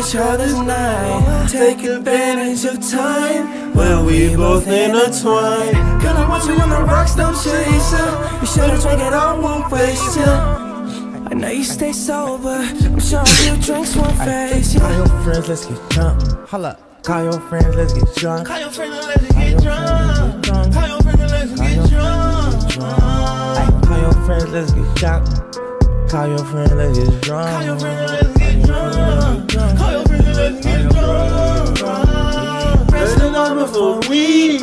Each other's night. Take advantage of time when we both intertwine. Girl, I want you on the rocks, don't chase ya. Be sure to drink it all, won't waste ya. I know you stay sober. I'm sure a few drinks won't face ya. Call your friends, let's get drunk. Holla. Call your friends, let's get drunk. Call your friends, let's get drunk. Call your friends, let's get drunk. Call your friends, let's get drunk. Call your friend, let's get drunk. Call your friend, let's get drunk. Call your friend, let's get drunk. Pressing on for weed.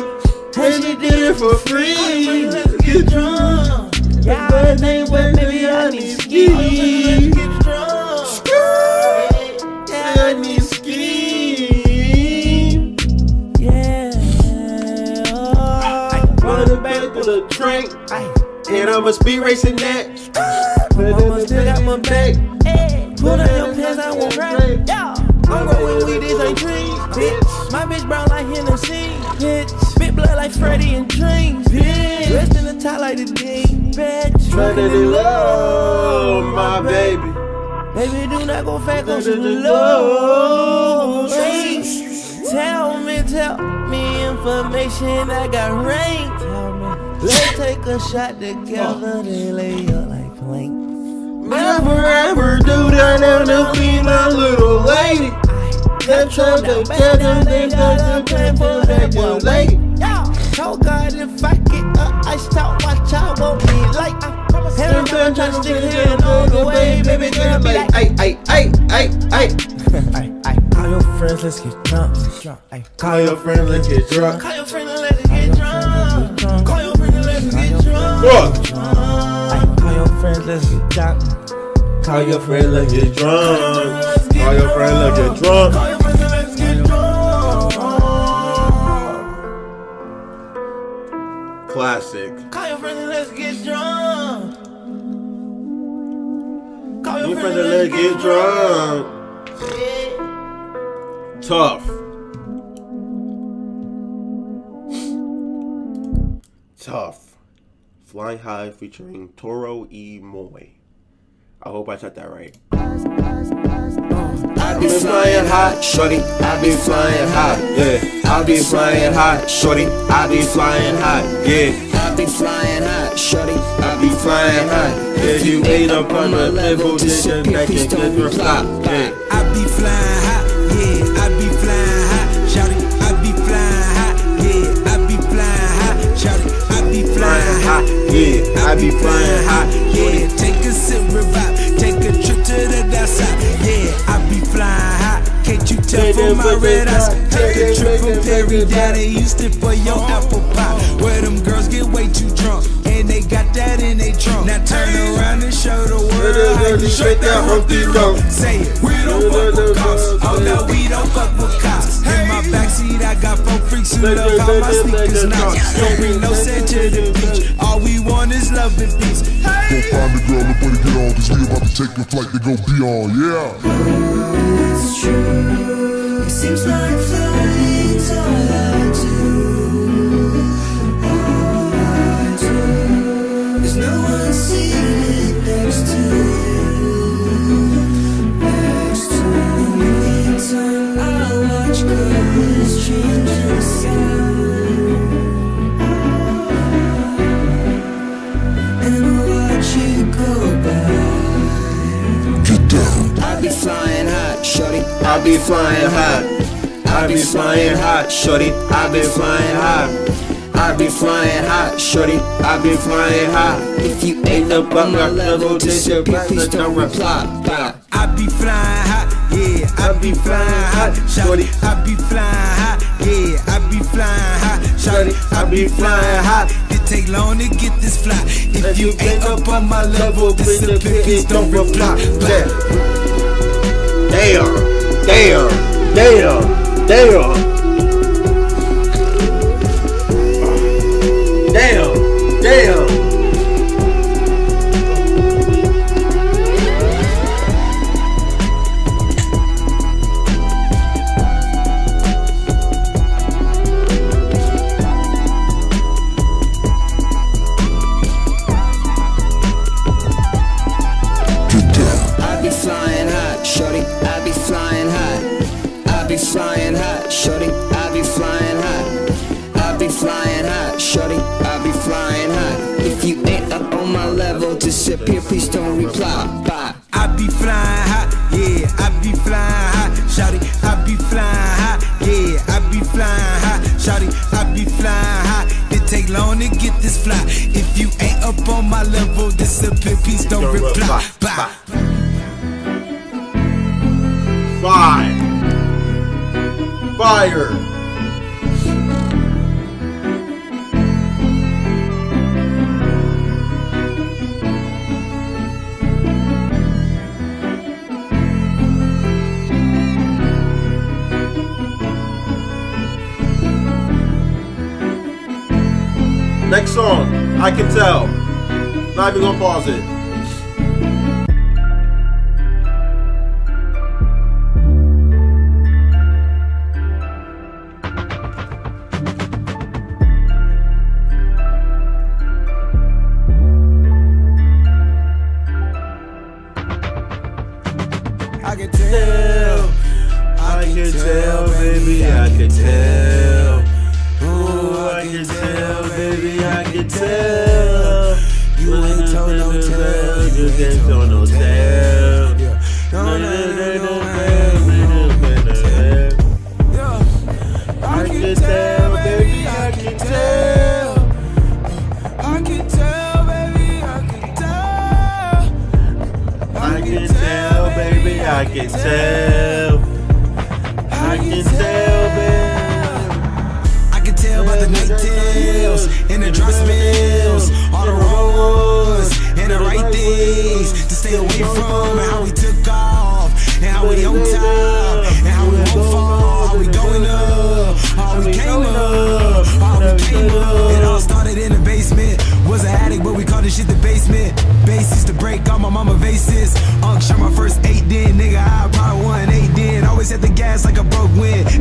And she did it for free. Get drunk. Yeah, bad name, but maybe I need ski. Let's get drunk. Yeah, I need ski. Yeah. Running back to the train. And I'ma speed racing that. Mama still got my back. Put on your pants, I won't rap. I'm growing weed, this ain't trees, bitch. My bitch brown like Hennessy, bitch. Spit blood like Freddy and Dreams, bitch. Dressed in the top like the Dean, bitch. Trying to love my baby. Baby, do not go fat, go to the low. Tell me, tell me information. I got rain. Tell me. Let's take a shot together. They lay up like plank. Never ever do that now to be my little lady. That trap the better than the plan for that young lady. Oh God, if I get up, I stop, watch out, won't be like. And I'm trying to stick hand on the way, baby girl, be like, Ay, ay, ay, ay, ay. ay, ay. Call your friends, let's get drunk, let's drunk, ay. Call your friend, let's get drunk. Call your friend and let's get drunk. Call your friend and let's get drunk. Ay, Call your friends, let's get drunk. Call your friend, let's get drunk. Call your friend, let's get drunk. Call your friend and let's get drunk. Classic. Call your friend and let's get drunk. Call your Your friend friend, and let's get drunk. Tough. Tough. Flying High featuring Toro E. Moy. I hope I said that right. I be flying high, shorty. I be flying high, yeah. I be flying high, shorty. I be flying high, yeah. I be flying high, shorty. I be flying high. If you ain't up on the level, then your neck is just reply. Yeah. I be flying high. yeah. Take a sip, revive. Take a trip to the dark side, yeah. I be flying high. Can't you tell from my red eyes? Take a trip from Perry down in Houston for your apple pie. Where them girls get way too drunk. And they got that in they trunk. Now turn around and show the world how you shake that Humpty Dump. Say it, we don't fuck with cops. Oh no, we don't fuck with cops. My backseat, I got four freaks who love how my sneakers knock. Don't bring no sand to the beach. All we want is love and peace. Go find the girl and put it get on, cause we about to take a flight to go beyond, yeah. It's true. It seems like I be flying high. I be flying high, shorty. I be flying high. I be flying high, shorty. I be flying high. If you ain't up on my level, this your please don't reply. Bye. I be flying high, yeah. I be flying high, shorty. I be flying high, yeah. I be flying high, shorty. I be flying high. It take long to get this fly. If you ain't up on my level, disappear, please don't reply. Bye. Damn. Damn. Damn. Damn. Damn.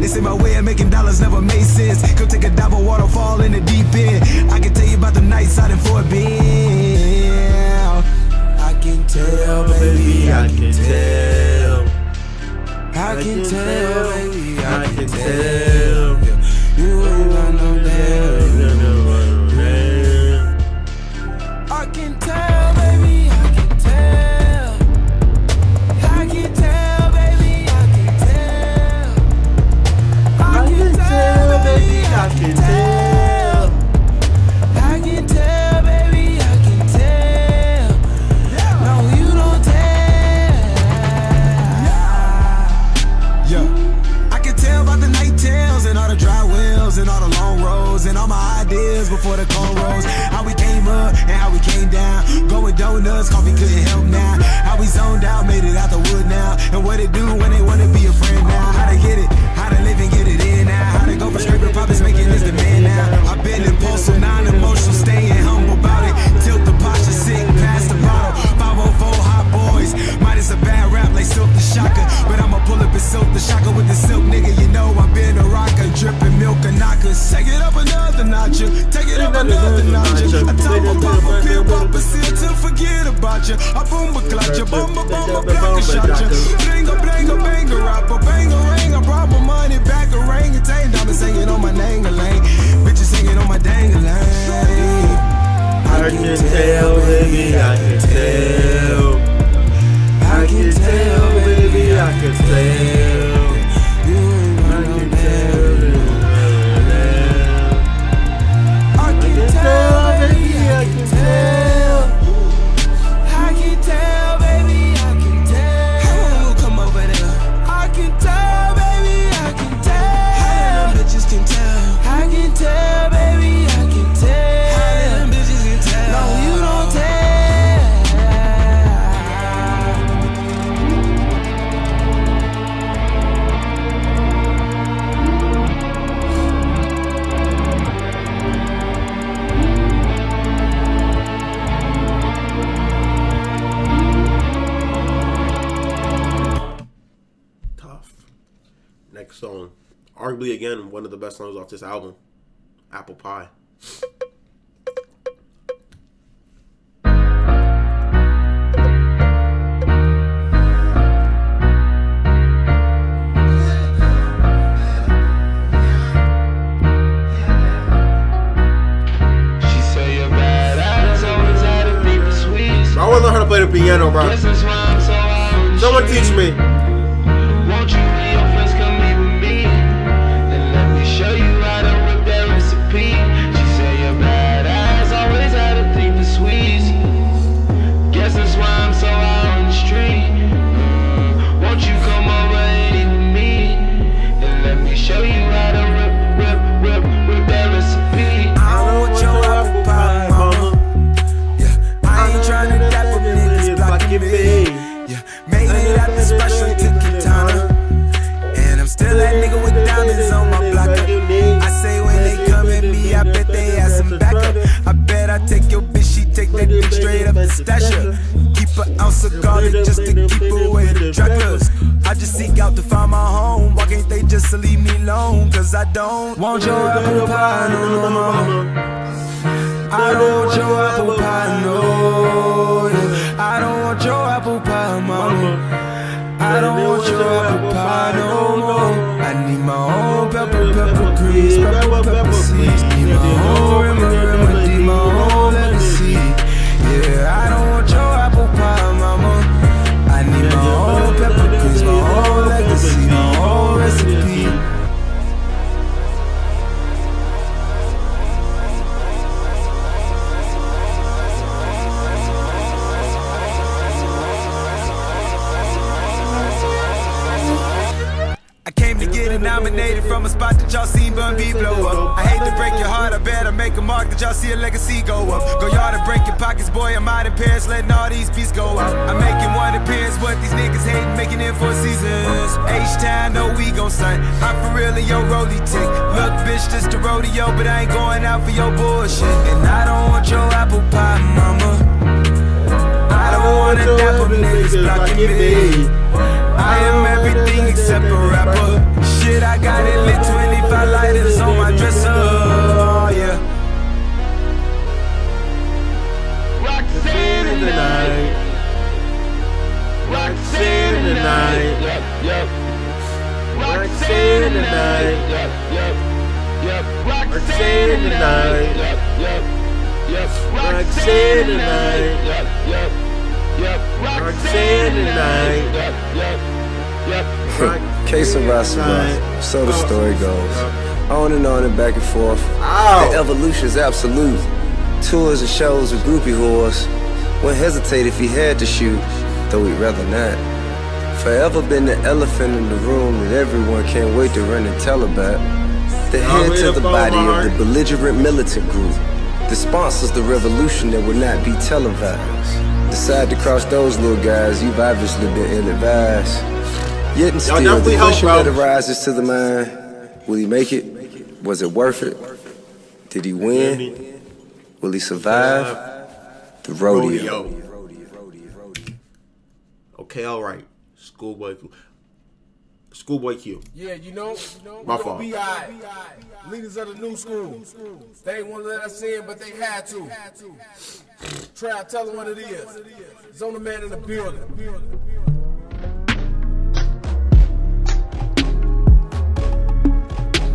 They say my way of making dollars never made sense. Come take a dive of waterfall in the deep end. I can tell you about the nights out in Fort Bend. I can tell, baby, I can tell. I can tell, baby, I can tell. Going donuts, coffee couldn't help now. How we zoned out, made it out the wood now. And what it do when they wanna be a friend now. How to get it, how to live and get it in now. How to go for scraping profits, making this demand now. I've been impulsive, non-emotional, staying humble about it. Tilt the posture, sick, past the bottle. 504 hot boys. Might is a bad rap like Silkk the Shocker. But I'ma pull up and Silkk the Shocker with the silk nigga. You know I've been a rocker, dripping milk and knockers. Take it up another notch, take it up another notch. I tell my papa, pill papa, seal to forget about you. I boom a clutch, a bum a block a shot you. Bling a bling a bang a rapper, bang a ring. I brought my money back a ring. Andtain diamonds singing on my nang a lane. Bitches singing on my dang a lane. I can tell, baby, I can tell. I can tell, baby, I can tell. Can tell, baby, I Next song. Arguably, again, one of the best songs off this album. Apple Pie. Roxanne tonight. Yep, yep, yep. Roxanne tonight. Yep, yep, yep. Case of Rasabah, so the story goes. On and on and back and forth. Ow. The evolution's absolute. Tours and shows with groupie whores. Wouldn't hesitate if he had to shoot, though he'd rather not. Forever been the elephant in the room that everyone can't wait to run and tell about. The head to the body of the belligerent militant group. The sponsors the revolution that will not be televised. Decide to cross those little guys, you've obviously been ill-advised. Yet and still, the question that arises to the mind, will he make it? Was it worth it? Did he win? Will he survive? The rodeo. Okay, all right. Schoolboy. Schoolboy Q. Yeah, you know, you know My we fault. gonna be alright. Leaders of the new school. They ain't want to let us in, but they had to. Try, tell them what it is. Zona man in the building.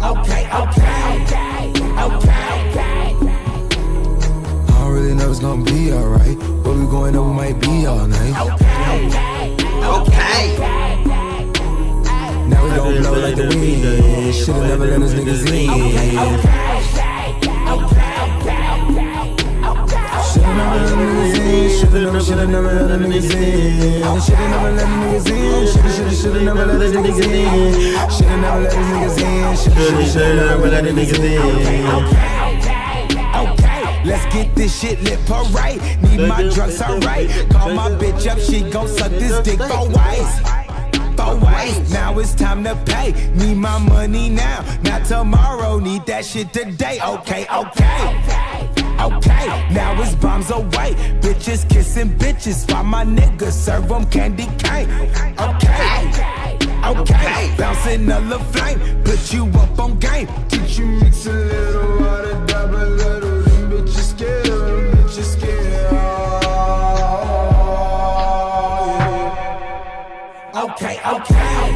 Okay, okay, okay, okay. I don't really know it's gonna be alright, but we going over might be all night. Okay, Okay. Now we gon' blow like the wind. Should've never let us niggas in. Should've never let niggas in. Should've never, should've never let niggas in. Should've never let niggas in. Should've, should've, should've never let niggas in. Should've never let niggas in. Should've, should've, never let niggas in. Okay, let's get this shit lit parade. Need my drugs alright. Call my bitch up, she gon' suck this dick for ways. Ways. Now it's time to pay. Need my money now, not tomorrow. Need that shit today. Okay, okay. Okay, now it's bombs away. Bitches kissing bitches while my niggas serve them candy cane. Okay. Okay, bouncing the flame, put you up on game. Teach you mix a little water, double a little. Okay,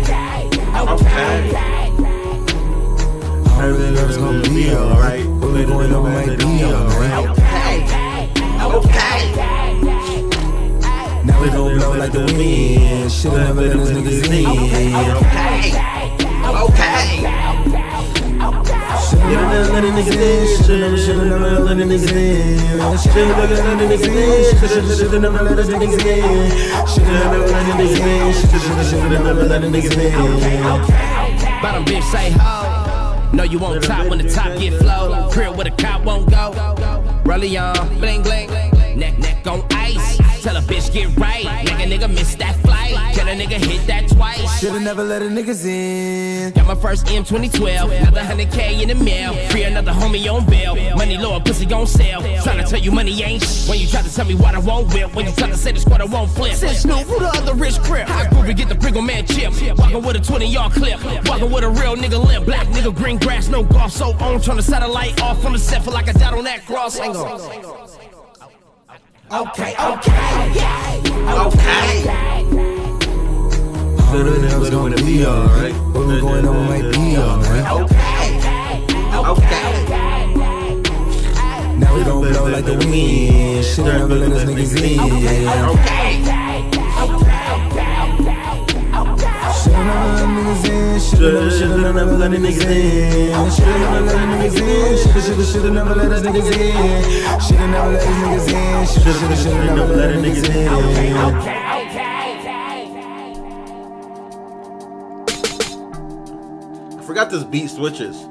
okay, okay, okay. I really it's gonna be alright, but we going over might be alright. Okay, okay. Now we gon' blow like the wind. Should've never let us niggas in. Let a niggas in. Should've never, should've never let a niggas in. Should've never let a niggas in. Should've, should've never let never let a niggas in. Should've, should've never let a niggas in. Bottom bitch say ho. Know you on top when the top get flow. Crib where the cop won't go. Rollie on, bling bling. Neck neck on ice. Tell a bitch get right. Make a nigga miss that flight. Tell a nigga hit that twice? Should've never let a niggas in. Got my first M 2012. Another 100K in the mail. Free another homie on bail. Money low, pussy on sale. Tryna tell you money ain't sh- When you try to tell me what I won't whip. When you try to say the squad I won't flip. Since Snoop, who the other rich crib? High groovy, get the Pringle man chip. Walking with a 20 yard clip. Walking with a real nigga limp. Black nigga, green grass, no golf. So on, turn the satellite off on the set for like I died on that cross. Hang on. Okay, okay, yeah. Okay. Better than better when it be alright. What we going on might be alright. Now we gon' blow like the wind. Should've never let us niggas in. Should've never Should've never, let niggas in. Should've never let niggas in. Should've, never let niggas in. Should've never let niggas in. Should've never let niggas in. I forgot this beat switches.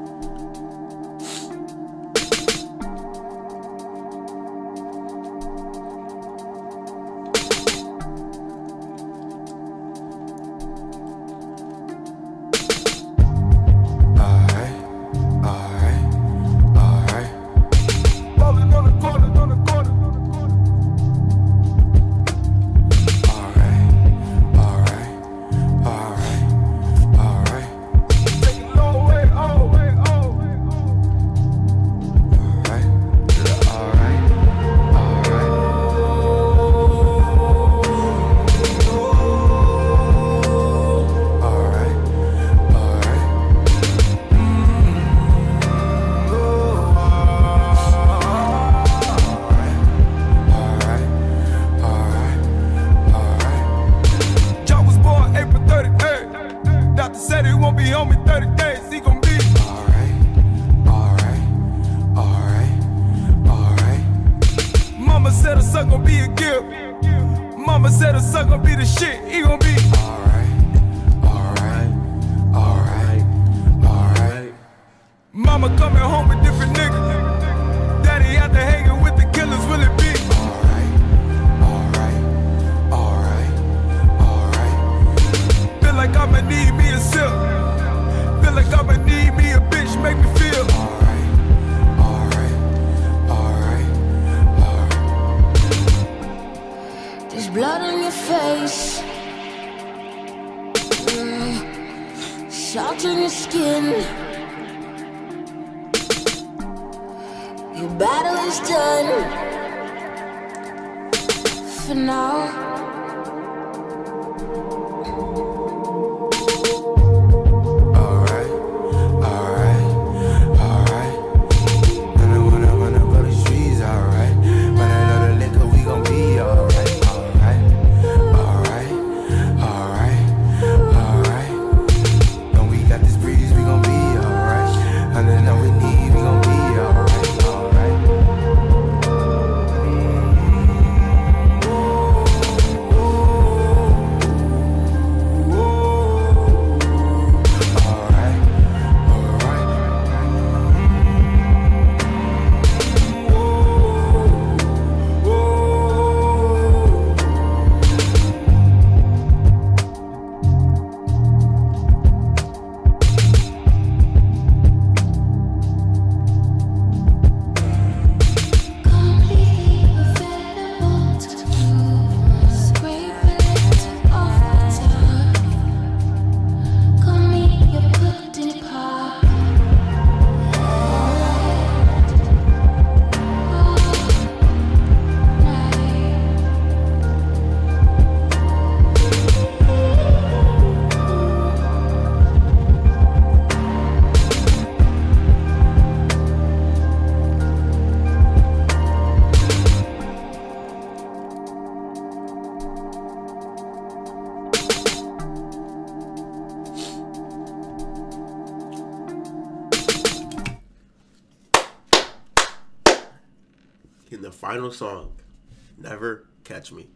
Catch Me.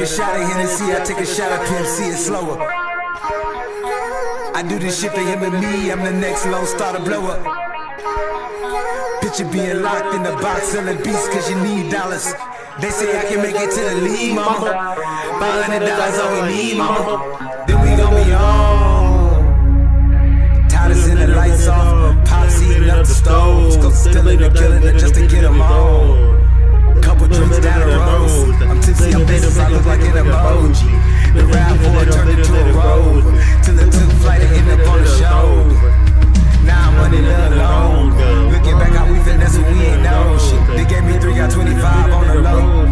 A shot of Hennessy, I take a shot of Pimp C, it's slower. I do this shit for him and me, I'm the next Lone Star to blow up. Picture being locked in the box, selling beats cause you need dollars. They say I can make it to the league, mama. Five hundred dollars all we need, mama. Then we gon' be on. Titus in the lights off, pops heating up the stoves. Go stealing and killing it just to get them on. Couple drinks down the road. I'm tipsy, I'm business, I look like an emoji. The rap boy turned into a rover. Till it took flight and ended up on the shoulder. Now I'm running alone. Looking back how we finesse when we ain't know shit. They gave me 3, got 25 on the low.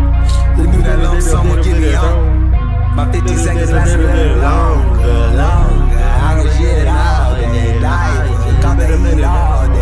Who knew that lump sum would get me on? My 50 seconds last a little longer, longer. I can shit all day, night. Cop it a little all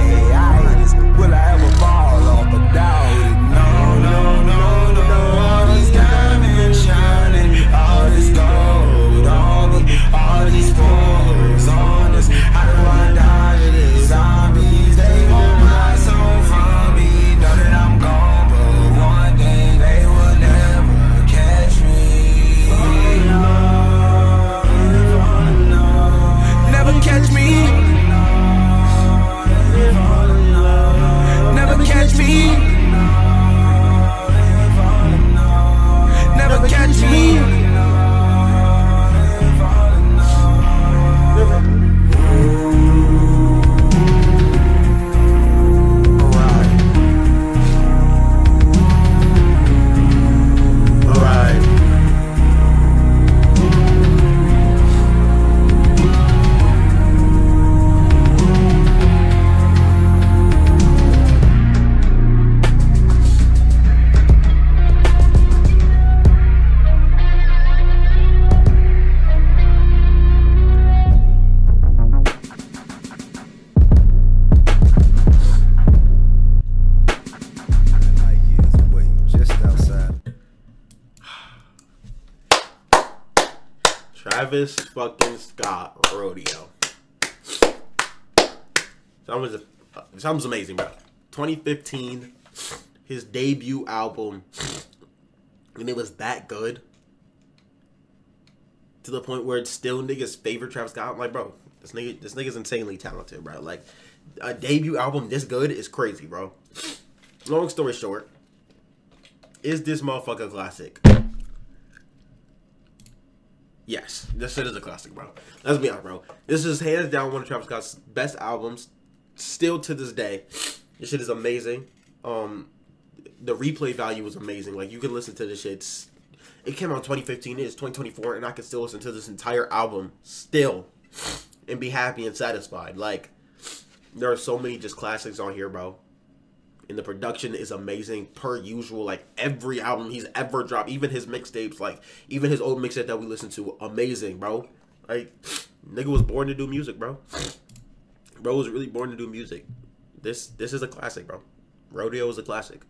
sounds amazing, bro. 2015, his debut album, and it was that good to the point where it's still niggas' favorite Travis Scott. I'm like, bro, this nigga, this nigga's insanely talented, bro. Like, a debut album this good is crazy, bro. Long story short, is this motherfucker classic? Yes, this shit is a classic, bro. Let's be honest, bro. This is hands down one of Travis Scott's best albums, still to this day. This shit is amazing. Um, the replay value was amazing. Like you can listen to this shit. It's- It came out in 2015. It is 2024, and I can still listen to this entire album still, and be happy and satisfied. Like there are so many just classics on here, bro. And the production is amazing per usual. Like every album he's ever dropped, even his mixtapes, like even his old mixtape that we listened to, amazing, bro. Like nigga was born to do music, bro. Bro was really born to do music. This this is a classic, bro. Rodeo is a classic.